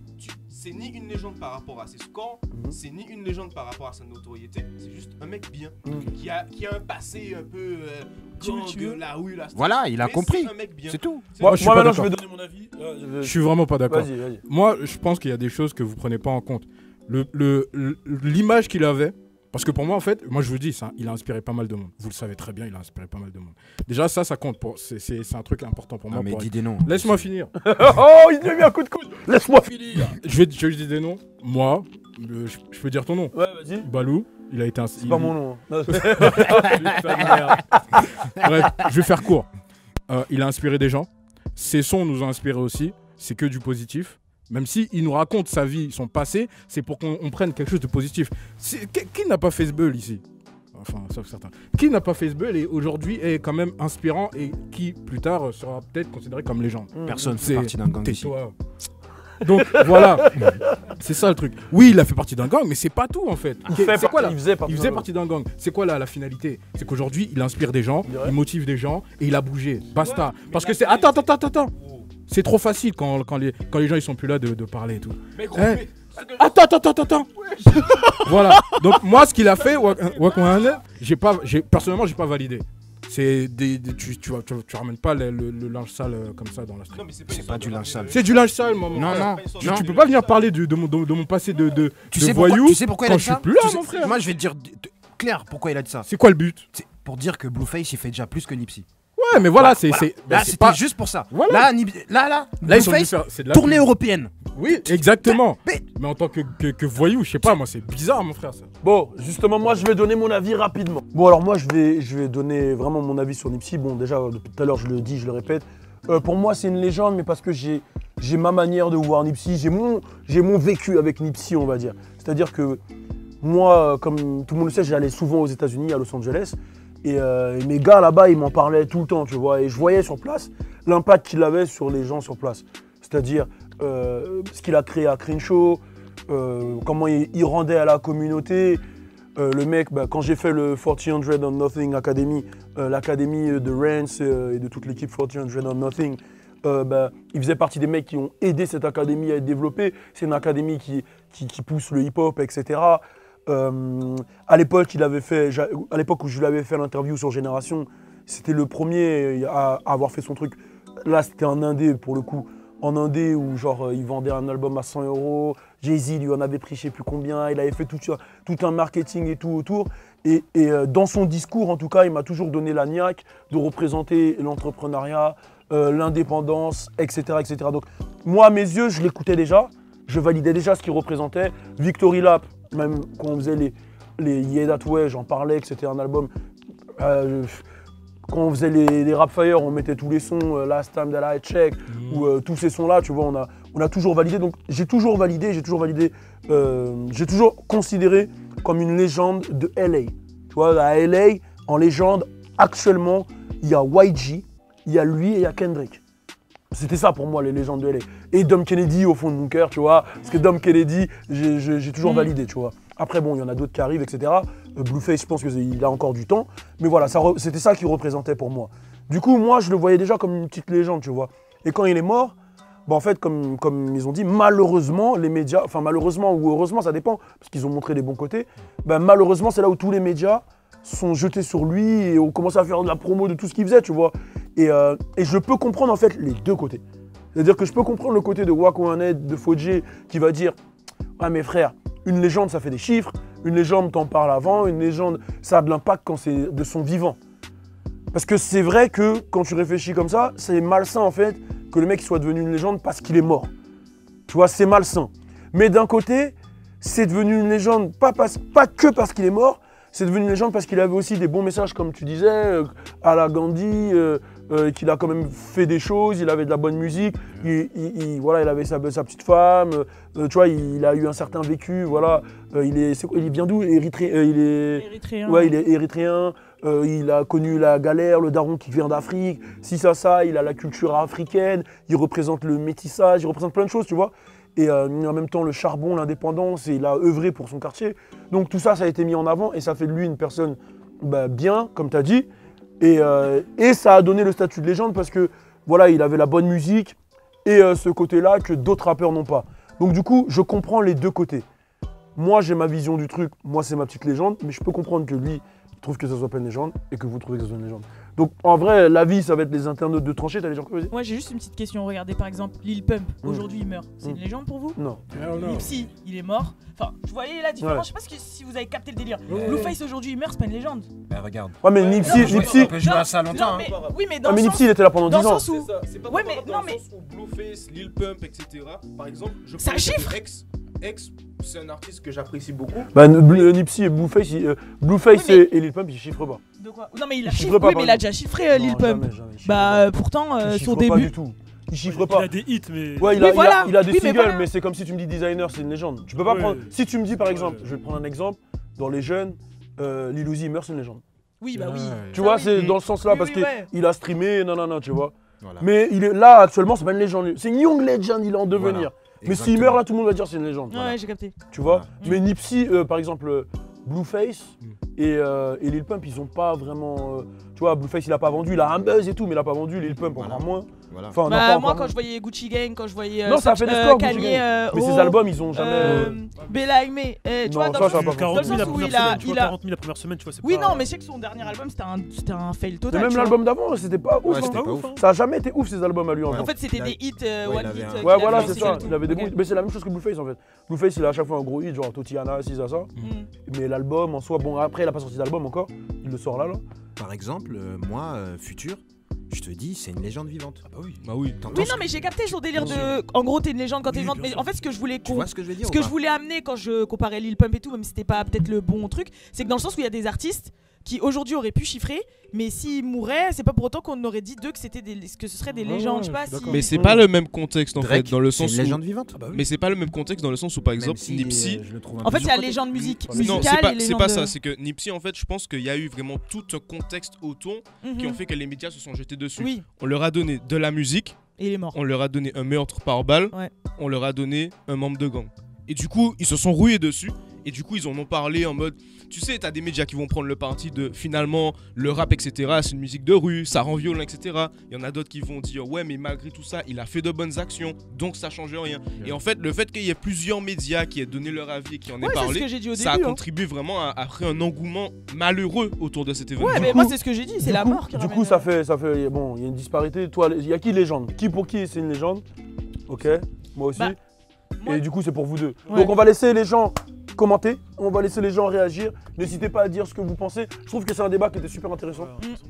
c'est ni une légende par rapport à ses scores, Mhm. c'est ni une légende par rapport à sa notoriété, c'est juste un mec bien, Mm. qui, a, qui a un passé un peu euh, gang, la rue, la. Voilà, il a Mais compris. C'est un mec bien. C'est tout. Moi, je suis moi, pas maintenant, je d'accord. vais donner mon avis. Là, Je suis vraiment pas d'accord. Moi, je pense qu'il y a des choses que vous prenez pas en compte. Le- le- le- L'image qu'il avait, parce que pour moi, en fait, moi je vous dis, ça, il a inspiré pas mal de monde. Vous le savez très bien, il a inspiré pas mal de monde. Déjà, ça, ça compte. pour- C'est un truc important pour Non, moi. mais pour- dis des noms. Laisse-moi finir. [laughs] oh, il lui a mis un coup de coude. Laisse-moi finir. Je vais, je vais dire des noms. Moi, euh, je, je peux dire ton nom. Ouais, vas-y. Balou, il a été un. C'est pas mon nom. hein. [laughs] Bref, je vais faire court. Euh, il a inspiré des gens. Ses sons nous ont inspiré aussi. C'est que du positif. Même si il nous raconte sa vie, son passé, c'est pour qu'on on prenne quelque chose de positif. C'est- Qui, qui n'a pas fait ce bull ici? Enfin, sauf certains. Qui n'a pas fait ce bull et aujourd'hui est quand même inspirant et qui plus tard sera peut-être considéré comme légende Personne C'est- fait partie d'un gang ici. Tais-toi. Donc voilà, [laughs] c'est ça le truc. Oui, il a fait partie d'un gang, mais c'est pas tout en fait. Il fait quoi partie- là il faisait partie partie d'un gang. C'est quoi là la finalité? C'est qu'aujourd'hui, il inspire des gens, il motive des gens et il a bougé. Basta. Parce que c'est. Attends, attends, attends, attends. C'est trop facile quand, quand, les, quand les gens ils sont plus là de, de parler et tout. Mais gros, Eh, mais- Attends, attends, attends, attends. [laughs] voilà. Donc moi, ce qu'il a fait, Wakwan, j'ai pas, j'ai personnellement, j'ai pas validé. C'est des, des- tu, tu, vas- tu, tu ramènes pas le, le- le linge sale euh, comme ça dans la street. Non, mais c'est pas, pas du linge sale. C'est du linge sale, moi. mon Non, non. Tu, non. tu peux pas venir parler de, de mon, de, de mon passé de, de, Tu de sais pourquoi, voyou tu sais pourquoi il a je dit suis ça plus là, Tu sais- mon frère. Moi, je vais te dire clair pourquoi il a dit ça. C'est quoi le but? C'est pour dire que Blueface, il fait déjà plus que Nipsey. Ouais, mais voilà, c'est. Voilà. c'était pas- juste pour ça. Voilà. Là, là, là, Là, ils sont venus Blueface, de la tournée européenne. Oui, exactement. Mais- Mais en tant que, que, que voyou, je sais pas, moi, c'est bizarre, mon frère, ça. Bon, justement, moi, je vais donner mon avis rapidement. Bon, alors moi, je vais, je vais donner vraiment mon avis sur Nipsey. Bon, déjà, depuis tout à l'heure, je le dis, je le répète. Euh, pour moi, c'est une légende, mais parce que j'ai, j'ai ma manière de voir Nipsey, j'ai mon, j'ai mon vécu avec Nipsey, on va dire. C'est-à-dire que moi, euh, comme tout le monde le sait, j'allais souvent aux États-Unis, à Los Angeles. Et, euh, et mes gars là-bas, ils m'en parlaient tout le temps, tu vois. Et je voyais sur place l'impact qu'il avait sur les gens sur place. C'est-à-dire euh, ce qu'il a créé à Crenshaw, euh, comment il, rendait à la communauté. Le mec, bah, quand j'ai fait le 400 on Nothing Academy, l'académie de Rance et de toute l'équipe 400 on Nothing, bah, il faisait partie des mecs qui ont aidé cette académie à être développée. C'est une académie qui, qui pousse le hip-hop, etc. Euh, à l'époque, il avait fait, à l'époque où je lui avais fait l'interview sur Génération, c'était le premier à, à avoir fait son truc. Là, c'était un indé pour le coup, en indé où genre euh, il vendait un album à 100 euros. Jay-Z lui en avait pris je sais plus combien. Il avait fait tout, tout un marketing et tout autour. Et, euh, dans son discours, en tout cas, il m'a toujours donné la niaque de représenter l'entrepreneuriat, euh, l'indépendance, etc., etc. Donc moi, à mes yeux, je l'écoutais déjà. Je validais déjà ce qu'il représentait. Victory Lap, même quand on faisait les, les Yeah That Way, j'en parlais que c'était un album. euh, quand on faisait les, les Rap Fire, on mettait tous les sons, euh, Last Time That I Check, ou euh, tous ces sons-là, tu vois, on a, on a toujours validé. Donc j'ai toujours validé, j'ai toujours validé, euh, j'ai toujours considéré comme une légende de LA. Tu vois, à LA, en légende, actuellement, il y a YG, il y a lui et il y a Kendrick. C'était ça pour moi, les légendes de LA. Et Dom Kennedy au fond de mon cœur, tu vois. Parce que Dom Kennedy, j'ai- toujours validé, tu vois. Après, bon, il y en a d'autres qui arrivent, etc. Euh, Blueface, je pense qu'il a encore du temps. Mais voilà, c'était ça qui représentait pour moi. Du coup, moi, je le voyais déjà comme une petite légende, tu vois. Et quand il est mort, bah, en fait, comme, comme ils ont dit, malheureusement, les médias, enfin malheureusement ou heureusement, ça dépend, parce qu'ils ont montré les bons côtés, bah, malheureusement, c'est là où tous les médias sont jetés sur lui et ont commencé à faire de la promo de tout ce qu'il faisait, tu vois. Et, euh, et je peux comprendre en fait les deux côtés. C'est-à-dire que je peux comprendre le côté de Wako Hanet, de Fodje, qui va dire Ouais, mes frères, une légende, ça fait des chiffres. Une légende, t'en parles avant. Une légende, ça a de l'impact quand c'est de son vivant. Parce que c'est vrai que quand tu réfléchis comme ça, c'est malsain en fait que le mec soit devenu une légende parce qu'il est mort. Tu vois, c'est malsain. Mais d'un côté, c'est devenu une légende pas, parce- pas que parce qu'il est mort, c'est devenu une légende parce qu'il avait aussi des bons messages, comme tu disais, euh, à la Gandhi, euh, euh, qu'il a quand même fait des choses, il avait de la bonne musique, il, il- il- voilà, il avait sa, sa petite femme, euh, tu vois, il, a eu un certain vécu, voilà. Euh, il, est, c'est quoi, il vient d'où Érythré- euh, il est Érythréen. Ouais, il est érythréen. euh, il a connu la galère, le daron qui vient d'Afrique. Si ça, ça, il a la culture africaine. Il représente le métissage, il représente plein de choses, tu vois. Et euh, en même temps, le charbon, l'indépendance, et il a œuvré pour son quartier. Donc tout ça, ça a été mis en avant et ça fait de lui une personne bah, bien, comme tu as dit. Et, euh, et ça a donné le statut de légende parce que voilà, il avait la bonne musique et euh, ce côté-là que d'autres rappeurs n'ont pas. Donc du coup, je comprends les deux côtés. Moi, j'ai ma vision du truc, moi, c'est ma petite légende, mais je peux comprendre que lui, trouve que ça soit pas une légende et que vous trouvez que ça soit une légende. Donc en vrai, la vie, ça va être les internautes de trancher, t'as les gens qui Moi j'ai juste une petite question. Regardez par exemple Lil Pump. Mm. Aujourd'hui il meurt. C'est une légende pour vous? Non. Nipsey, il est mort. Enfin, vous voyez la différence Ouais. Je sais pas si- si vous avez capté le délire. Ouais. Blueface aujourd'hui il meurt, c'est pas une légende. Bah regarde. Ouais, mais Nipsey, Nipsey. Ça Non, longtemps. mais, hein. oui, mais dans Ah, Nipsey, il était là pendant dans 10 le ans. C'est ça, pas Ouais, mais dans le sens où Blueface, Lil Pump, etc. Par exemple, je C'est un parlais de chiffre. X. C'est un artiste que j'apprécie beaucoup. Bah, Bl- Nipsey et Blueface, ils- euh, Blueface Oui, mais- et, Lil Pump, ils chiffrent pas. De quoi Non mais il a Il chiffre chiffré, pas, oui, mais il a déjà chiffré euh, Lil Pump. jamais, jamais, il chiffre Bah pas. euh, pourtant euh, Il son chiffre pas début. du tout. Il chiffre Il pas. a des hits, mais. Ouais, il Oui, a, il a- voilà. il a des Oui, mais singles, mais, voilà. c'est comme si tu me dis designer, c'est une légende. Tu peux pas Ouais. prendre. Si tu me dis par exemple, je vais prendre un exemple, dans les jeunes, euh, Lil Uzi meurt, c'est une légende. Oui, bah oui. Tu vois, c'est dans le sens là, parce qu'il il a streamé, non, non, non, tu vois. Voilà. Mais il est là actuellement, c'est pas une légende. C'est une young legend, il est en devenir. Voilà. Mais s'il meurt là, tout le monde va dire c'est une légende. Ouais, j'ai capté. Tu vois Voilà. Mais Nipsey, euh, par exemple, euh, Blueface Mm. et, euh, et Lil Pump, ils ont pas vraiment. euh, tu vois, Blueface, il a pas vendu, il a un buzz et tout, mais il a pas vendu. Lil Pump, Voilà. encore moins. Voilà. Enfin, non, Bah, pas moi, quand je voyais Gucci Gang, quand je voyais. Non, ça a fait des euh, scores, Gucci Kanye, Gang. euh, Mais ses Oh, albums, ils ont jamais. euh, Bella Aimé, eh, tu Non, vois, ça, dans ça le sens- pas 40 000 dans le la sens où il a- semaine, tu vois, il a- 40 000 la première semaine, tu vois, c'est Oui, pas- non, mais je sais que son dernier album c'était un, c'était un fail total. même l'album d'avant, c'était pas ouf. Ouais, hein. c'était pas ouf. Ça a jamais été ouf ces albums à lui en fait. En fait, c'était des hits, euh, Ouais, one hit. euh, voilà, c'est ça. Il avait des. Mais c'est la même chose que Blueface en fait. Blueface, il a à chaque fois un gros hit, genre Totiana, si ça, ça. Mm. Mais l'album en soi, bon, après, il a pas sorti d'album encore. Il le sort là, là. Par exemple, euh, moi, euh, Futur, je te dis, c'est une légende vivante. Bah oui. Bah oui. Oui, non, mais j'ai capté son délire de. En gros, t'es une légende quand t'es vivante. Mais en fait, ce que je voulais Tu vois ce que je veux dire Ce que je voulais amener quand je comparais Lil Pump et tout, même si c'était pas peut-être le bon truc, c'est que dans le sens où il y a des artistes, qui aujourd'hui auraient pu chiffrer, mais s'ils mouraient, c'est pas pour autant qu'on aurait dit d'eux que c'était des, que ce serait des légendes. je sais pas si. Mais c'est pas le même contexte en Drake, fait, dans le c'est sens une où. légende vivante. Mais c'est pas le même contexte dans le sens où par exemple si, Nipsey. euh, En fait, il y a surcoté. légende musique Non, musicale c'est pas, c'est pas de- ça. C'est que Nipsey, en fait, je pense qu'il y a eu vraiment tout un contexte autour qui Mhm. ont fait que les médias se sont jetés dessus. Oui. On leur a donné de la musique. Et il est mort. On leur a donné un meurtre par balle. Ouais. On leur a donné un membre de gang. Et du coup, ils se sont rouillés dessus. Et du coup, ils en ont parlé en mode. Tu sais, t'as des médias qui vont prendre le parti de finalement le rap, etc. C'est une musique de rue, ça rend violent, etc. Il y en a d'autres qui vont dire ouais, mais malgré tout ça, il a fait de bonnes actions, donc ça change rien. Et en fait, le fait qu'il y ait plusieurs médias qui aient donné leur avis et qui en aient Ouais, parlé, que j'ai dit au ça début, a hein. contribué vraiment à, à créer un engouement malheureux autour de cet événement. Ouais, mais moi, c'est ce que j'ai dit, c'est la coup- mort qui Du coup, ça fait, ça fait. Bon, il y a une disparité. Toi, il y a qui légende? Qui pour qui c'est une légende? Ok, moi aussi. Bah, moi- Et du coup, c'est pour vous deux. Ouais. Donc, on va laisser les gens commenter, on va laisser les gens réagir. N'hésitez pas à dire ce que vous pensez. Je trouve que c'est un débat qui était super intéressant.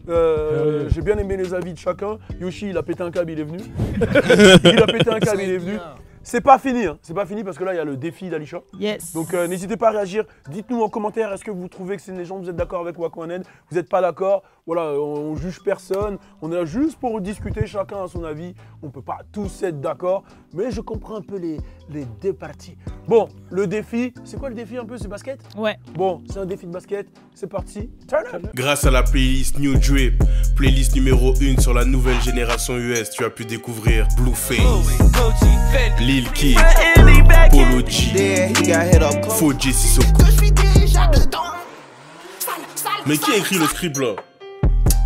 Euh, J'ai bien aimé les avis de chacun. Yoshi, il a pété un câble, il est venu. [laughs] il a pété un câble, il est venu. C'est pas fini, hein. c'est pas fini parce que là il y a le défi d'Alisha. Yes. Donc euh, n'hésitez pas à réagir. Dites-nous en commentaire est-ce que vous trouvez que c'est une légende, vous êtes d'accord avec Wakwanen, vous n'êtes pas d'accord? Voilà, on, on juge personne. On est là juste pour discuter, chacun à son avis. On peut pas tous être d'accord, mais je comprends un peu les, les deux parties. Bon, le défi, c'est quoi le défi un peu C'est basket? Ouais. Bon, c'est un défi de basket. C'est parti. Turn up. Grâce à la playlist New Drip, playlist numéro 1 sur la nouvelle génération US, tu as pu découvrir Blueface, Lil Kid, Polo G, Foji Sissoko. Mais qui a écrit le script là?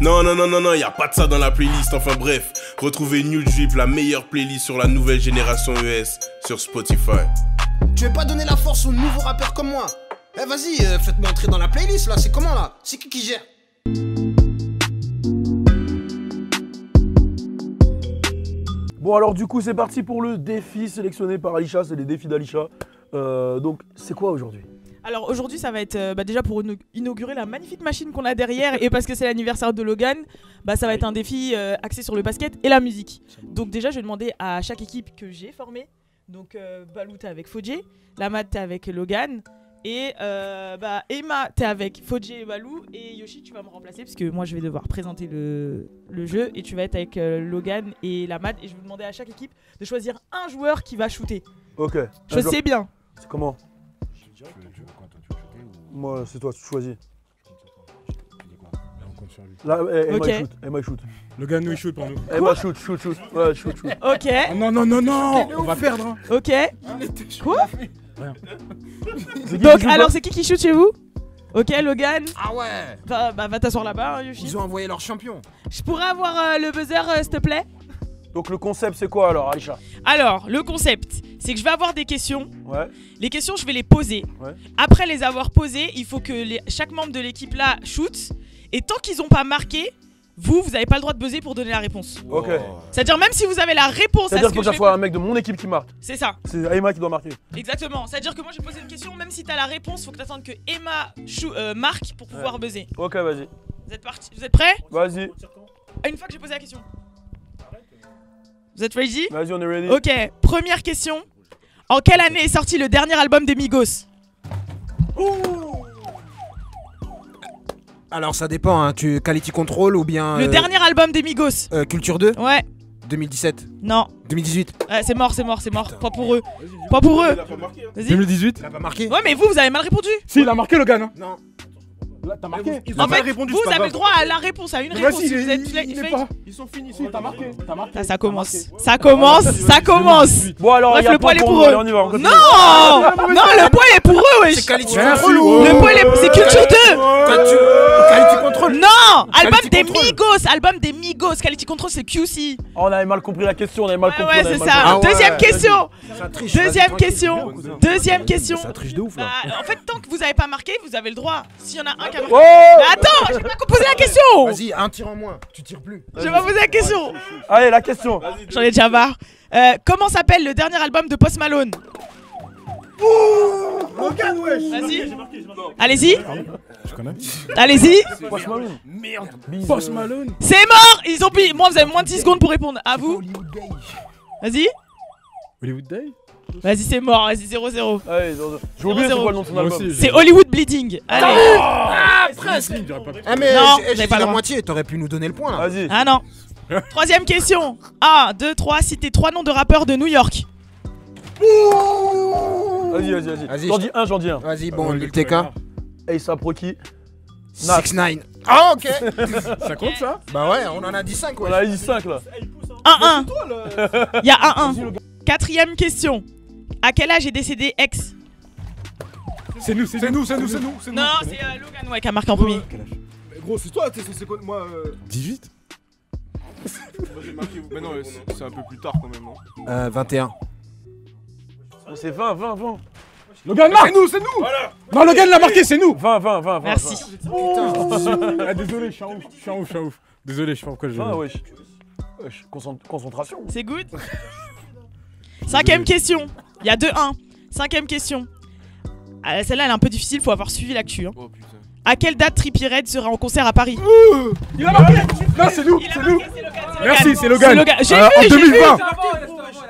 Non, non, non, non, non, y a pas de ça dans la playlist. Enfin bref, retrouvez New Drip, la meilleure playlist sur la nouvelle génération US sur Spotify. Tu veux pas donner la force aux nouveaux rappeurs comme moi? Eh vas-y, euh, faites-moi entrer dans la playlist là, c'est comment là? C'est qui qui gère? Bon alors du coup c'est parti pour le défi sélectionné par Alisha, c'est les défis d'Alisha. Euh, donc c'est quoi aujourd'hui? Alors aujourd'hui, ça va être euh, bah, déjà pour inaugurer la magnifique machine qu'on a derrière et parce que c'est l'anniversaire de Logan, bah, ça va être un défi euh, axé sur le basket et la musique. Donc déjà, je vais demander à chaque équipe que j'ai formée. Donc euh, Balou, t'es avec Fodje, Lamad, t'es avec Logan. Et bah, Emma, t'es avec Fodje et Balou. Et Yoshi, tu vas me remplacer parce que moi, je vais devoir présenter le, le jeu. Et tu vas être avec Logan et Lamad. Et je vais demander à chaque équipe de choisir un joueur qui va shooter. Ok. Je sais bien. Moi c'est toi, tu choisis. Là, eh, Emma Ok. il shoot, Emma il shoot. Le gars, nous, il shoot pour nous. Emma shoot, shoot, shoot. Ouais, shoot, shoot. [laughs] Ok. Ah non, non, non, non On va perdre. hein. Ok. Quoi C'est qui Donc, qui joue alors c'est qui qui shoot chez vous Ok, Logan. Ah ouais Va, bah, va t'asseoir là-bas, hein, Yoshi. Ils ont envoyé leur champion. Je pourrais avoir euh, le buzzer, euh, s'il te plaît? Donc le concept c'est quoi alors Aïcha? Alors, le concept, c'est que je vais avoir des questions. Ouais. Les questions, je vais les poser. Ouais. Après les avoir posées, il faut que les- chaque membre de l'équipe là shoot. Et tant qu'ils n'ont pas marqué, vous, vous n'avez pas le droit de buzzer pour donner la réponse. Ok. C'est-à-dire même si vous avez la réponse à C'est-à-dire ce qu'il faut que que je ça vais soit un mec de mon équipe qui marque. C'est ça. C'est Emma qui doit marquer. Exactement. C'est-à-dire que moi, j'ai posé une question, même si t'as la réponse, faut que t'attendes que Emma euh, marque pour pouvoir buzzer. Ok, vas-y. Vous êtes parti Vous êtes prêts? Vas-y. Une fois que j'ai posé la question. Vous êtes ready? Vas-y, on est ready. Ok, première question. En quelle année est sorti le dernier album des Migos Alors ça dépend, hein. tu quality control ou bien. Le euh, dernier album des Migos euh, Culture 2 Ouais. 2017 Non. 2018 Ouais, c'est mort, c'est mort, c'est mort. Pas pour eux. Pas pour eux. Vas-y. 2018 Il a pas marqué Ouais, mais vous, vous avez mal répondu. Si, il a marqué le gars, non Non. Là, t'as marqué. En fait, vous avez le droit à la réponse, à une réponse. si vous êtes. Ils sont finis. Si, t'as marqué. T'as marqué. Ça, ça commence. Ça commence. Ça commence. Bon alors, Bref, il y a le poil est pour eux. Non Non, le poil est pour eux, wesh. C'est. Le poil est. C'est Culture 2 Quand tu- Quality control Non Album des. Migos Album des Migos Quality Control, c'est QC. On avait mal compris la question, on avait mal compris. ouais, c'est ça. compris. Ah. Deuxième question. Deuxième question. Deuxième question. Ça triche de ouf là. Bah, en fait, tant que vous avez pas marqué, vous avez le droit. S'il y en a un Oh Mais attends, j'ai pas posé la question. Vas-y, un tir en moins, tu tires plus. J'ai pas posé la question. Allez, la question. J'en ai déjà marre. Euh, comment s'appelle le dernier album de Post Malone? Vas-y. Allez-y. Je connais. Allez-y. Post Malone. Merde. Post Malone. C'est mort. Ils ont pris. Moi, vous avez moins de 10 secondes pour répondre. À vous. Vas-y. Hollywood Day? Vas-y, c'est mort. Vas-y, 0-0. Allez, j'ai oublié c'est quoi le nom de son album. aussi, C'est Hollywood Bleeding. Allez. Ah, presque. pas pu. Ah, mais Non, j'ai- pas le la moitié, t'aurais pu nous donner le point là. Vas-y. Ah non. Troisième question. 1, 2, 3, citez trois noms de rappeurs de New York. Vas-y, vas-y, vas-y. Vas-y, J'en je- dis un, j'en dis un. Vas-y, bon, Ouais, Lil le TK. A$AP Rocky. 6 9 Ah, ok. Ça compte ça? Bah ouais, on en a dit 5 On ouais. a dit 5 là. 1, 1. Il y a 1, 1. Quatrième question. À quel âge est décédé ex C'est nous, c'est nous, c'est nous, c'est nous. Non, c'est euh, Logan ouais, qui a marqué en premier. Mais Gros, c'est toi, t'es censé connaître moi. euh, 18 Moi j'ai marqué. Mais non, c'est- c'est un peu plus tard quand même, non Euh, 21. C'est 20, 20, 20. Logan marque C'est nous, c'est nous Non, Logan l'a marqué, c'est nous 20, 20, 20, 20. Merci. Ah, Désolé, je suis en ouf, je suis en ouf, je suis en ouf. Désolé, je sais pas pourquoi je. 20, wesh. Wesh, concent- Concentration. C'est good. [laughs] Cinquième question. Il y a 2, 1. Cinquième question. Ah, Celle-là, elle est un peu difficile, faut avoir suivi l'actu. hein. Oh putain. À quelle date Trippie Red sera en concert à Paris? Il a marqué Non, c'est nous, c'est nous Merci, c'est Logan. Logan. J'ai Euh, vu, En j'ai 2020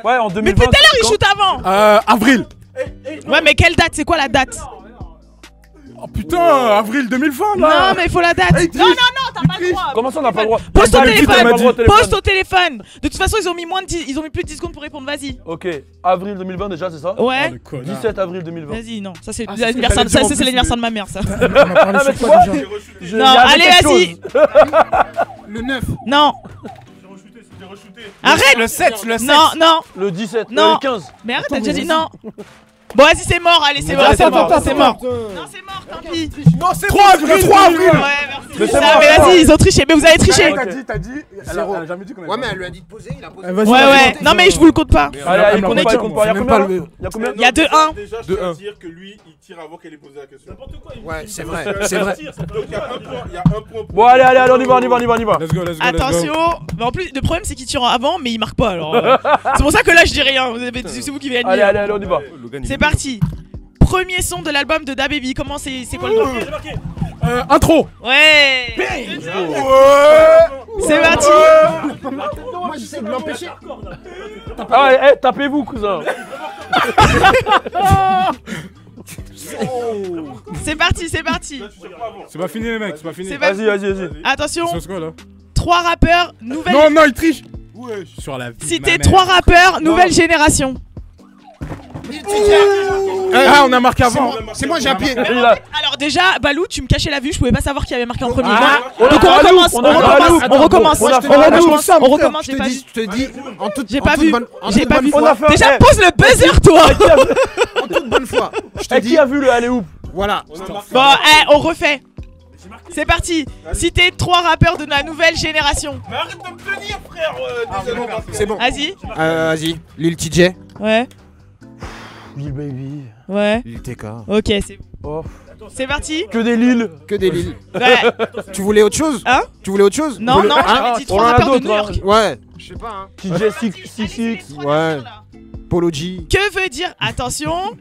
Ouais, en Mais 2020. depuis tout à l'heure, il shoot avant Euh, avril Ouais, mais quelle date? C'est quoi la date? Oh putain, avril 2020 là Non, mais il faut la date. Hey, non, non, non, t'as pas le droit. Comment ça, on n'a pas le droit Poste au le titre, téléphone. dit au téléphone. Poste au téléphone. De toute façon, ils ont mis moins de 10 ils ont mis plus de 10 secondes pour répondre. Vas-y. Ok, avril 2020 déjà, c'est ça Ouais. Oh, le connard. 17 avril 2020. Vas-y, non, ça c'est Ah, l'anniversaire de ma mère ça. [laughs] On a parlé Ah, Non, allez, vas-y. [laughs] Le 9. Non. Arrête Le 7, le 7 Non, non. Le 17, Non. le 15. Mais arrête, t'as déjà dit non. Bon, vas-y, c'est mort, allez, c'est mort, Attends, c'est mort, attends, c'est attends. mort. Non, c'est mort, tant pis. Non, c'est 3 avril 3 avril Ouais, merci. Mais Ah, vas-y, ils ont triché. Mais vous avez triché. T'as dit, t'as dit. Elle a, jamais dit qu'on Ouais, mais elle lui a dit de poser, il a posé. Eh, Ouais, ouais. Non, mais je vous le compte pas. Allez, c'est même combien Il y a combien Il y a 2-1. Déjà, je un. dire que lui, il tire avant qu'elle ait posé la question. Ouais, c'est vrai, c'est vrai. Donc il y a un point, il y a un point. Bon, allez, allez, allez, on y va, on y va, on y va, on y va. Let's go, let's go. Attention. En plus, le problème, c'est qu'il tire avant, mais il marque pas. Alors, c'est pour ça que là, je dis rien. C'est vous qui Allez, allez, allez, on y va. C'est parti. Premier son de l'album de DaBaby. Comment c'est c'est quoi le nom Euh, intro Ouais. C'est parti. Moi, j'essaie de l'empêcher. Ah, ouais, eh, tapez-vous, cousin. [laughs] C'est parti, c'est parti. C'est pas fini les mecs, c'est pas fini. C'est pas- Vas-y, vas-y, vas-y. Attention. Là Trois rappeurs, nouvelle. Non, non, il triche Sur la vie. mère. trois rappeurs, nouvelle génération. Ah, on a marqué avant C'est moi, j'ai appuyé. Alors déjà, Balou, tu me cachais la vue, je pouvais pas savoir qui avait marqué en premier. Ah, Donc on recommence, on recommence, on recommence. on recommence, Balou. on recommence, Je j'ai te pas dis, vu. je te dis, en toute, J'ai en pas toute vu. bonne, en J'ai toute pas bonne vu. Déjà, pose le buzzer, toi en toute bonne foi, je te dis, qui a vu le alley hoop voilà. Bon, eh, on refait. C'est parti. Citez trois rappeurs de la nouvelle génération. Mais arrête de me tenir, frère euh, désolé, C'est bon. Vas-y. Euh, vas-y, Lil TJ, Ouais, Lil Baby. ouais. Lil TK. Ok, c'est Oh, c'est parti. que des Lil. Que des Lil. [laughs] Ouais. Tu voulais autre chose Hein Tu voulais autre chose Non, non, Ah, j'avais dit on trois rappeurs de New hein. York. Ouais. Je sais pas, hein. TJ 666. Ouais. Polo G. Que veut dire, attention,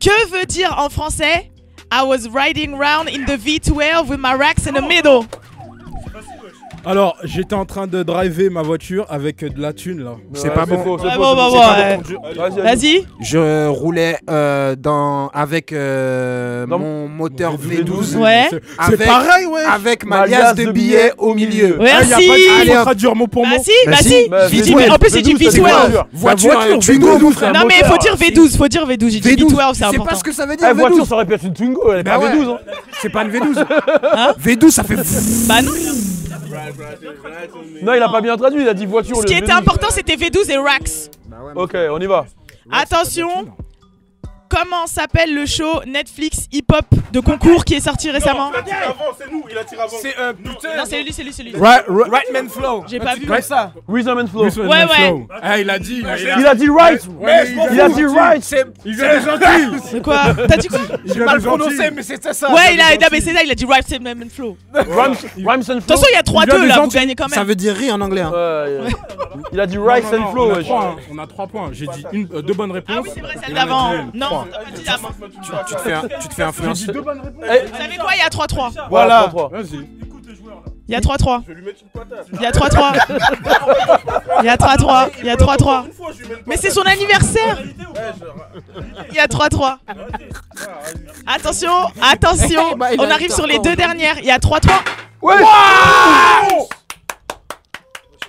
que veut dire en français I was riding round in the V12 with my racks in the middle? Alors, j'étais en train de driver ma voiture avec de la thune là. C'est pas bon. c'est Ouais, bon, c'est bah, C'est ouais. Vas-y. Je roulais euh, dans, avec euh, Dans- mon moteur V12. Ouais. C'est Avec- c'est pareil, ouais. Avec ma Ma liasse de billets billets au milieu. Ouais. Ah, y a Merci. pas de- Allez, traduire mot pour mot. Bah si, Bah bah si. Bah, J'ai dit- V12, en plus, j'ai dit V12, c'est quoi, V12. voiture Twingo. V12, frère, Non mais faut dire V12, faut dire V12. J'ai dit V12. V12, c'est C'est important. pas ce que ça veut dire Eh, voiture, V12. ça aurait pu être une Twingo, elle est Bah pas ouais. V12. Hein. C'est pas une V12. Hein V12, ça fait. Bah non. Non, il a pas bien traduit, il a dit voiture. Ce qui était V12. important, c'était V12 et Rax. Ok, on y va. Attention. Comment s'appelle le show Netflix hip-hop de concours qui est sorti récemment Il a tiré avant, c'est nous, il a tiré avant. C'est putain. Non, c'est lui, c'est lui, c'est lui. Right, right. Right Man Flow. J'ai pas vu. Ouais, ça. Rhythm and Flow. Ouais, ouais. Ah, il a dit. il a- il a- Il a dit right. Il a dit right. C'est Il vient des Antilles. [laughs] C'est quoi T'as dit quoi vient mal prononcé, mais c'était ça. Ouais, il a, non, mais c'est ça, il a dit Right Same Man Flow. [laughs] De Rhymes and toute Flow. façon, il y a 3-2 des là, vous gagnez quand Ça même. veut dire rire en anglais. hein. Il a dit non, and Flow. on a wesh. trois, hein. On a trois points. J'ai dit euh, deux bonnes réponses. Ah oui, c'est vrai, celle d'avant. Non, Tu te fais, tu te fais influencer. Deux bonnes réponses. Eh, Vous savez quoi, il y a 3-3. Voilà. Vas-y. Il y a 3-3. Je vais lui mettre une patate. Il y a 3-3. [laughs] Il y a 3-3. Il y a 3-3. Mais c'est son anniversaire. Il y a 3-3. Attention, attention. Bah, il On arrive sur les deux dernières. Il y a 3-3. Ouais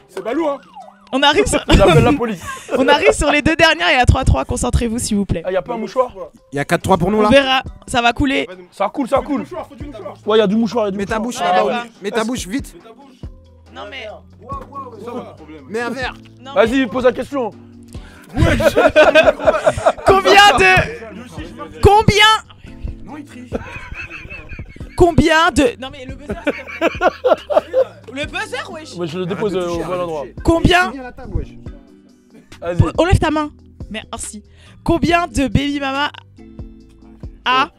C'est Balou, hein On arrive sur... J'appelle la police. [laughs] On arrive sur les deux dernières. Il y a 3-3. Concentrez-vous s'il vous plaît. Ah, y a pas un mouchoir Il y a 4-3 pour nous On là. verra. Ça va couler. Ça coule, ça coule. Ouais, y a du mouchoir, y a du Mets ta bouche là-bas. ouais. Mets ta bouche vite. Non mais. Mets un verre. Vas-y, pose la question. [laughs] Combien de. Combien. Non, il triche. [laughs] Combien de. Non mais le buzzer. Le buzzer, wesh. Mais je le dépose euh, au bon endroit. Combien. Vas-y. On lève ta main. Merci. Combien de baby mama a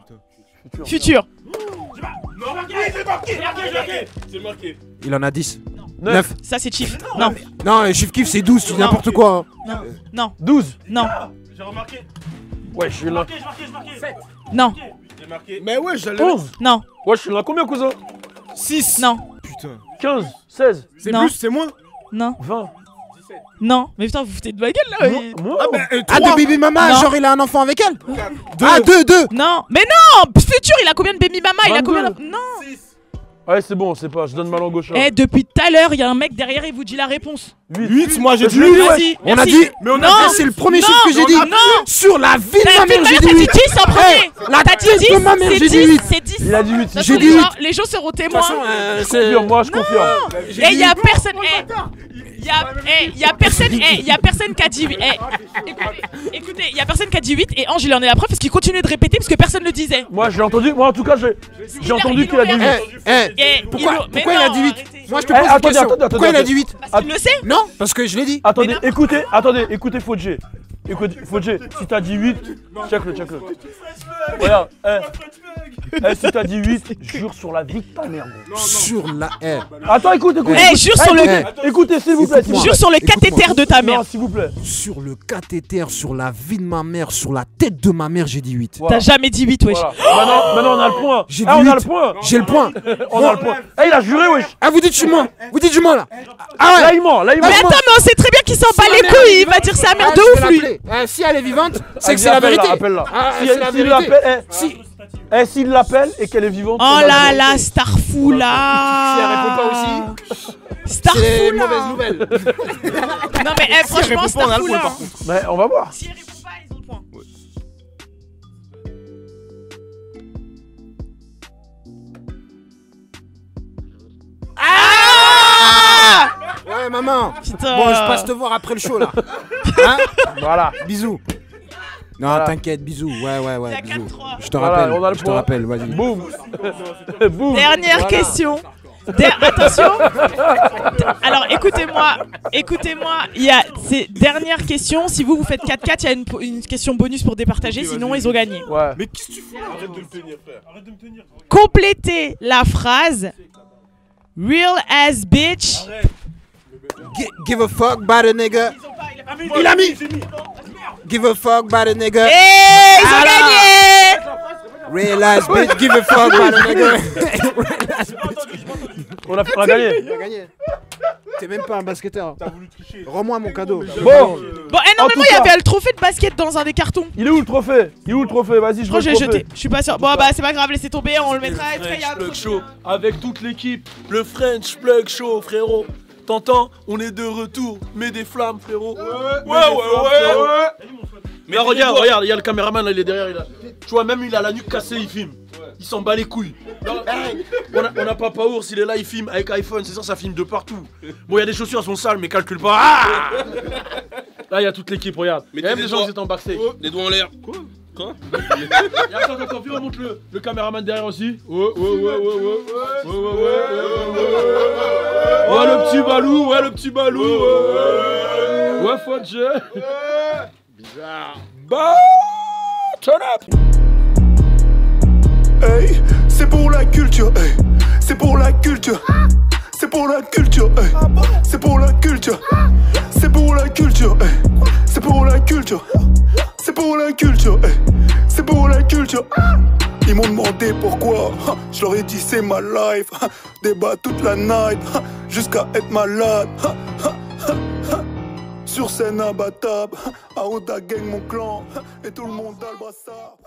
futur Non, marqué, c'est marqué, c'est marqué, c'est marqué. C'est marqué. Il en a 10. Neuf. 9. Ça c'est chiffre. Non, Non, le chiffre kiff c'est 12, c'est n'importe quoi. hein. non, non, 12. non, J'ai remarqué. Ouais, je suis là. Marqué, j'ai marqué, j'ai marqué. non, J'ai marqué. Mais ouais, j'allais. 11. non, Ouais, je suis là. Combien, cousin? 6. non, Putain. 15, 16, C'est Non. plus, c'est moins? non, 20. non. Mais putain, vous vous foutez de ma gueule là. oui. Moi Ah, bah, euh, Ah, de baby mama, Non. genre il a un enfant avec elle? Ah, 2, 2. Non, mais non Futur, il a combien de baby mama? Il a 22. combien de... Non Ouais, c'est bon, c'est pas. Je donne ma langue au chat. Eh, depuis tout à l'heure, il y a un mec derrière, il vous dit la réponse. 8, moi j'ai dit Je l'ai dit, 8. ouais. On a dit. Mais on a Non. Eh, C'est le premier Non, chiffre que j'ai dit. non. Sur la vie de ma mère, j'ai dit t'as dit 8. 10 en premier La dit tête 10 de ma mère, c'est j'ai dit 10, 8. C'est 10 Il a dit 8. De toute J'ai dit les huit. gens- Les gens seront témoins. Je confirme, moi, je confirme. Et il y a personne. Il y a, eh, y a personne, eh, y a personne qui a dit. eh, écoutez, écoutez, y a personne qui a dit 8 et Ange il en est la preuve parce qu'il continuait de répéter parce que personne le disait. Moi, j'ai entendu. Moi, en tout cas, j'ai j'ai entendu qu'il a dit 8. Eh, eh, Eh, pourquoi, pourquoi il a non, dit 8 arrêtez. Moi je te Eh, pose une attendez, question. attendez, Pourquoi il a dit 8 Parce qu'il le sait. Non, parce que je l'ai dit. Attendez, écoutez, attendez, écoutez Fodje. Écoute, Fodje, si t'as dit 8, check-le, check-le. Regarde, eh, eh, si t'as dit 8, jure sur la vie de ta mère, gros. Sur la eh. Attends, écoute, écoute. Eh, écoute. jure sur le- Écoutez, s'il vous plaît. Jure sur le cathéter de ta mère. S'il vous plaît. Sur le cathéter, sur la vie de ma mère, sur la tête de ma mère, j'ai dit 8. Voilà. T'as jamais dit 8, wesh. Maintenant, maintenant, on a le point. J'ai Eh, dit on a le point. J'ai le point. [laughs] On a le point. Eh, il a juré, wesh. Ah, vous dites du moins Vous dites du moins là Ah Là, il ment, là, il ment. Mais attends, mais on sait très bien qu'il s'en bat les couilles. Il va dire sa mère Ah, de ouf, lui. Eh, Si elle est vivante, c'est que c'est la vérité. Appelle-la. Ah, Si elle- l'appelle, eh, Si eh, s'il l'appelle et qu'elle est vivante. Oh là là, Starfou là. Si elle répond pas aussi, Starfou c'est là. mauvaise nouvelle. Non mais eh, franchement, Starfou là. hein. On va voir. Si elle répond Ouais, maman. Putain. Bon, je passe te voir après le show là. [laughs] Hein Voilà. Bisous. Non, Voilà. t'inquiète, bisous. Ouais, ouais, ouais, bisous. 4-3. Je te Voilà, rappelle, on a le je te rappelle, vas-y. Boum. [laughs] Boum. Dernière Voilà. question. Der- attention. [laughs] Alors écoutez-moi, écoutez-moi. Il y a ces dernières questions. Si vous vous faites 4-4, il y a une, question bonus pour départager. Sinon, ils ont gagné. Ouais. Mais qu'est-ce que tu fais là Arrête de me tenir, frère. Arrête de me tenir. Complétez la phrase Real as bitch. Give a fuck by the nigga. Il a mis Give a fuck by the nigga. Et ils ont Alors. gagné. Realize, bitch, give a fuck by the nigga. [laughs] On a, on a gagné. Tu as gagné. T'es même pas un basketteur. Rends-moi mon cadeau. Bon. Bon, eh, En normalement, il y avait le trophée de basket dans un des cartons. Il est où le trophée? Il est où le trophée? Vas-y, je crois veux que le j'ai jeté. Je suis pas sûr. Bon, bah, c'est pas grave, laissez tomber. On le mettra. Et a un Plug. Show avec toute l'équipe, le French Plug Show, frérot. T'entends On est de retour. Mets des flammes, frérot. Ouais, ouais, ouais, Mais regarde, regarde, il y a le caméraman là, il est derrière. Il a... Tu vois, même il a la nuque cassée, il filme. Il s'en bat les couilles. Hey, on, a, on a Papa Ours, il est là, il filme avec iPhone, c'est ça, ça filme de partout. Bon, il y a des chaussures, elles sont sales, mais calcule pas. Ah [laughs] là, il y a toute l'équipe, regarde. Y a même des les gens qui étaient embarqués. Les doigts en l'air. Quoi? Quoi Et attends, attends, attends, viens, on montre le, le caméraman derrière aussi. Ouais, ouais, ouais, ouais, ouais. Ouais, ouais, ouais, ouais, ouais, ouais. Ouais, le petit balou, ouais, le petit balou. Ouais, ouais Bizarre. Bah, turn up. Hey, c'est pour la culture, hey. c'est pour la culture. C'est pour la culture, hey. c'est pour la culture. C'est pour la culture, hey. c'est pour la culture. C'est pour la culture, hey. c'est pour la culture. Ils m'ont demandé pourquoi. Je leur ai dit c'est ma life. Débat toute la night. Jusqu'à être malade. Sur scène imbattable. À Oda Gang, mon clan. Et tout le monde a le brassard.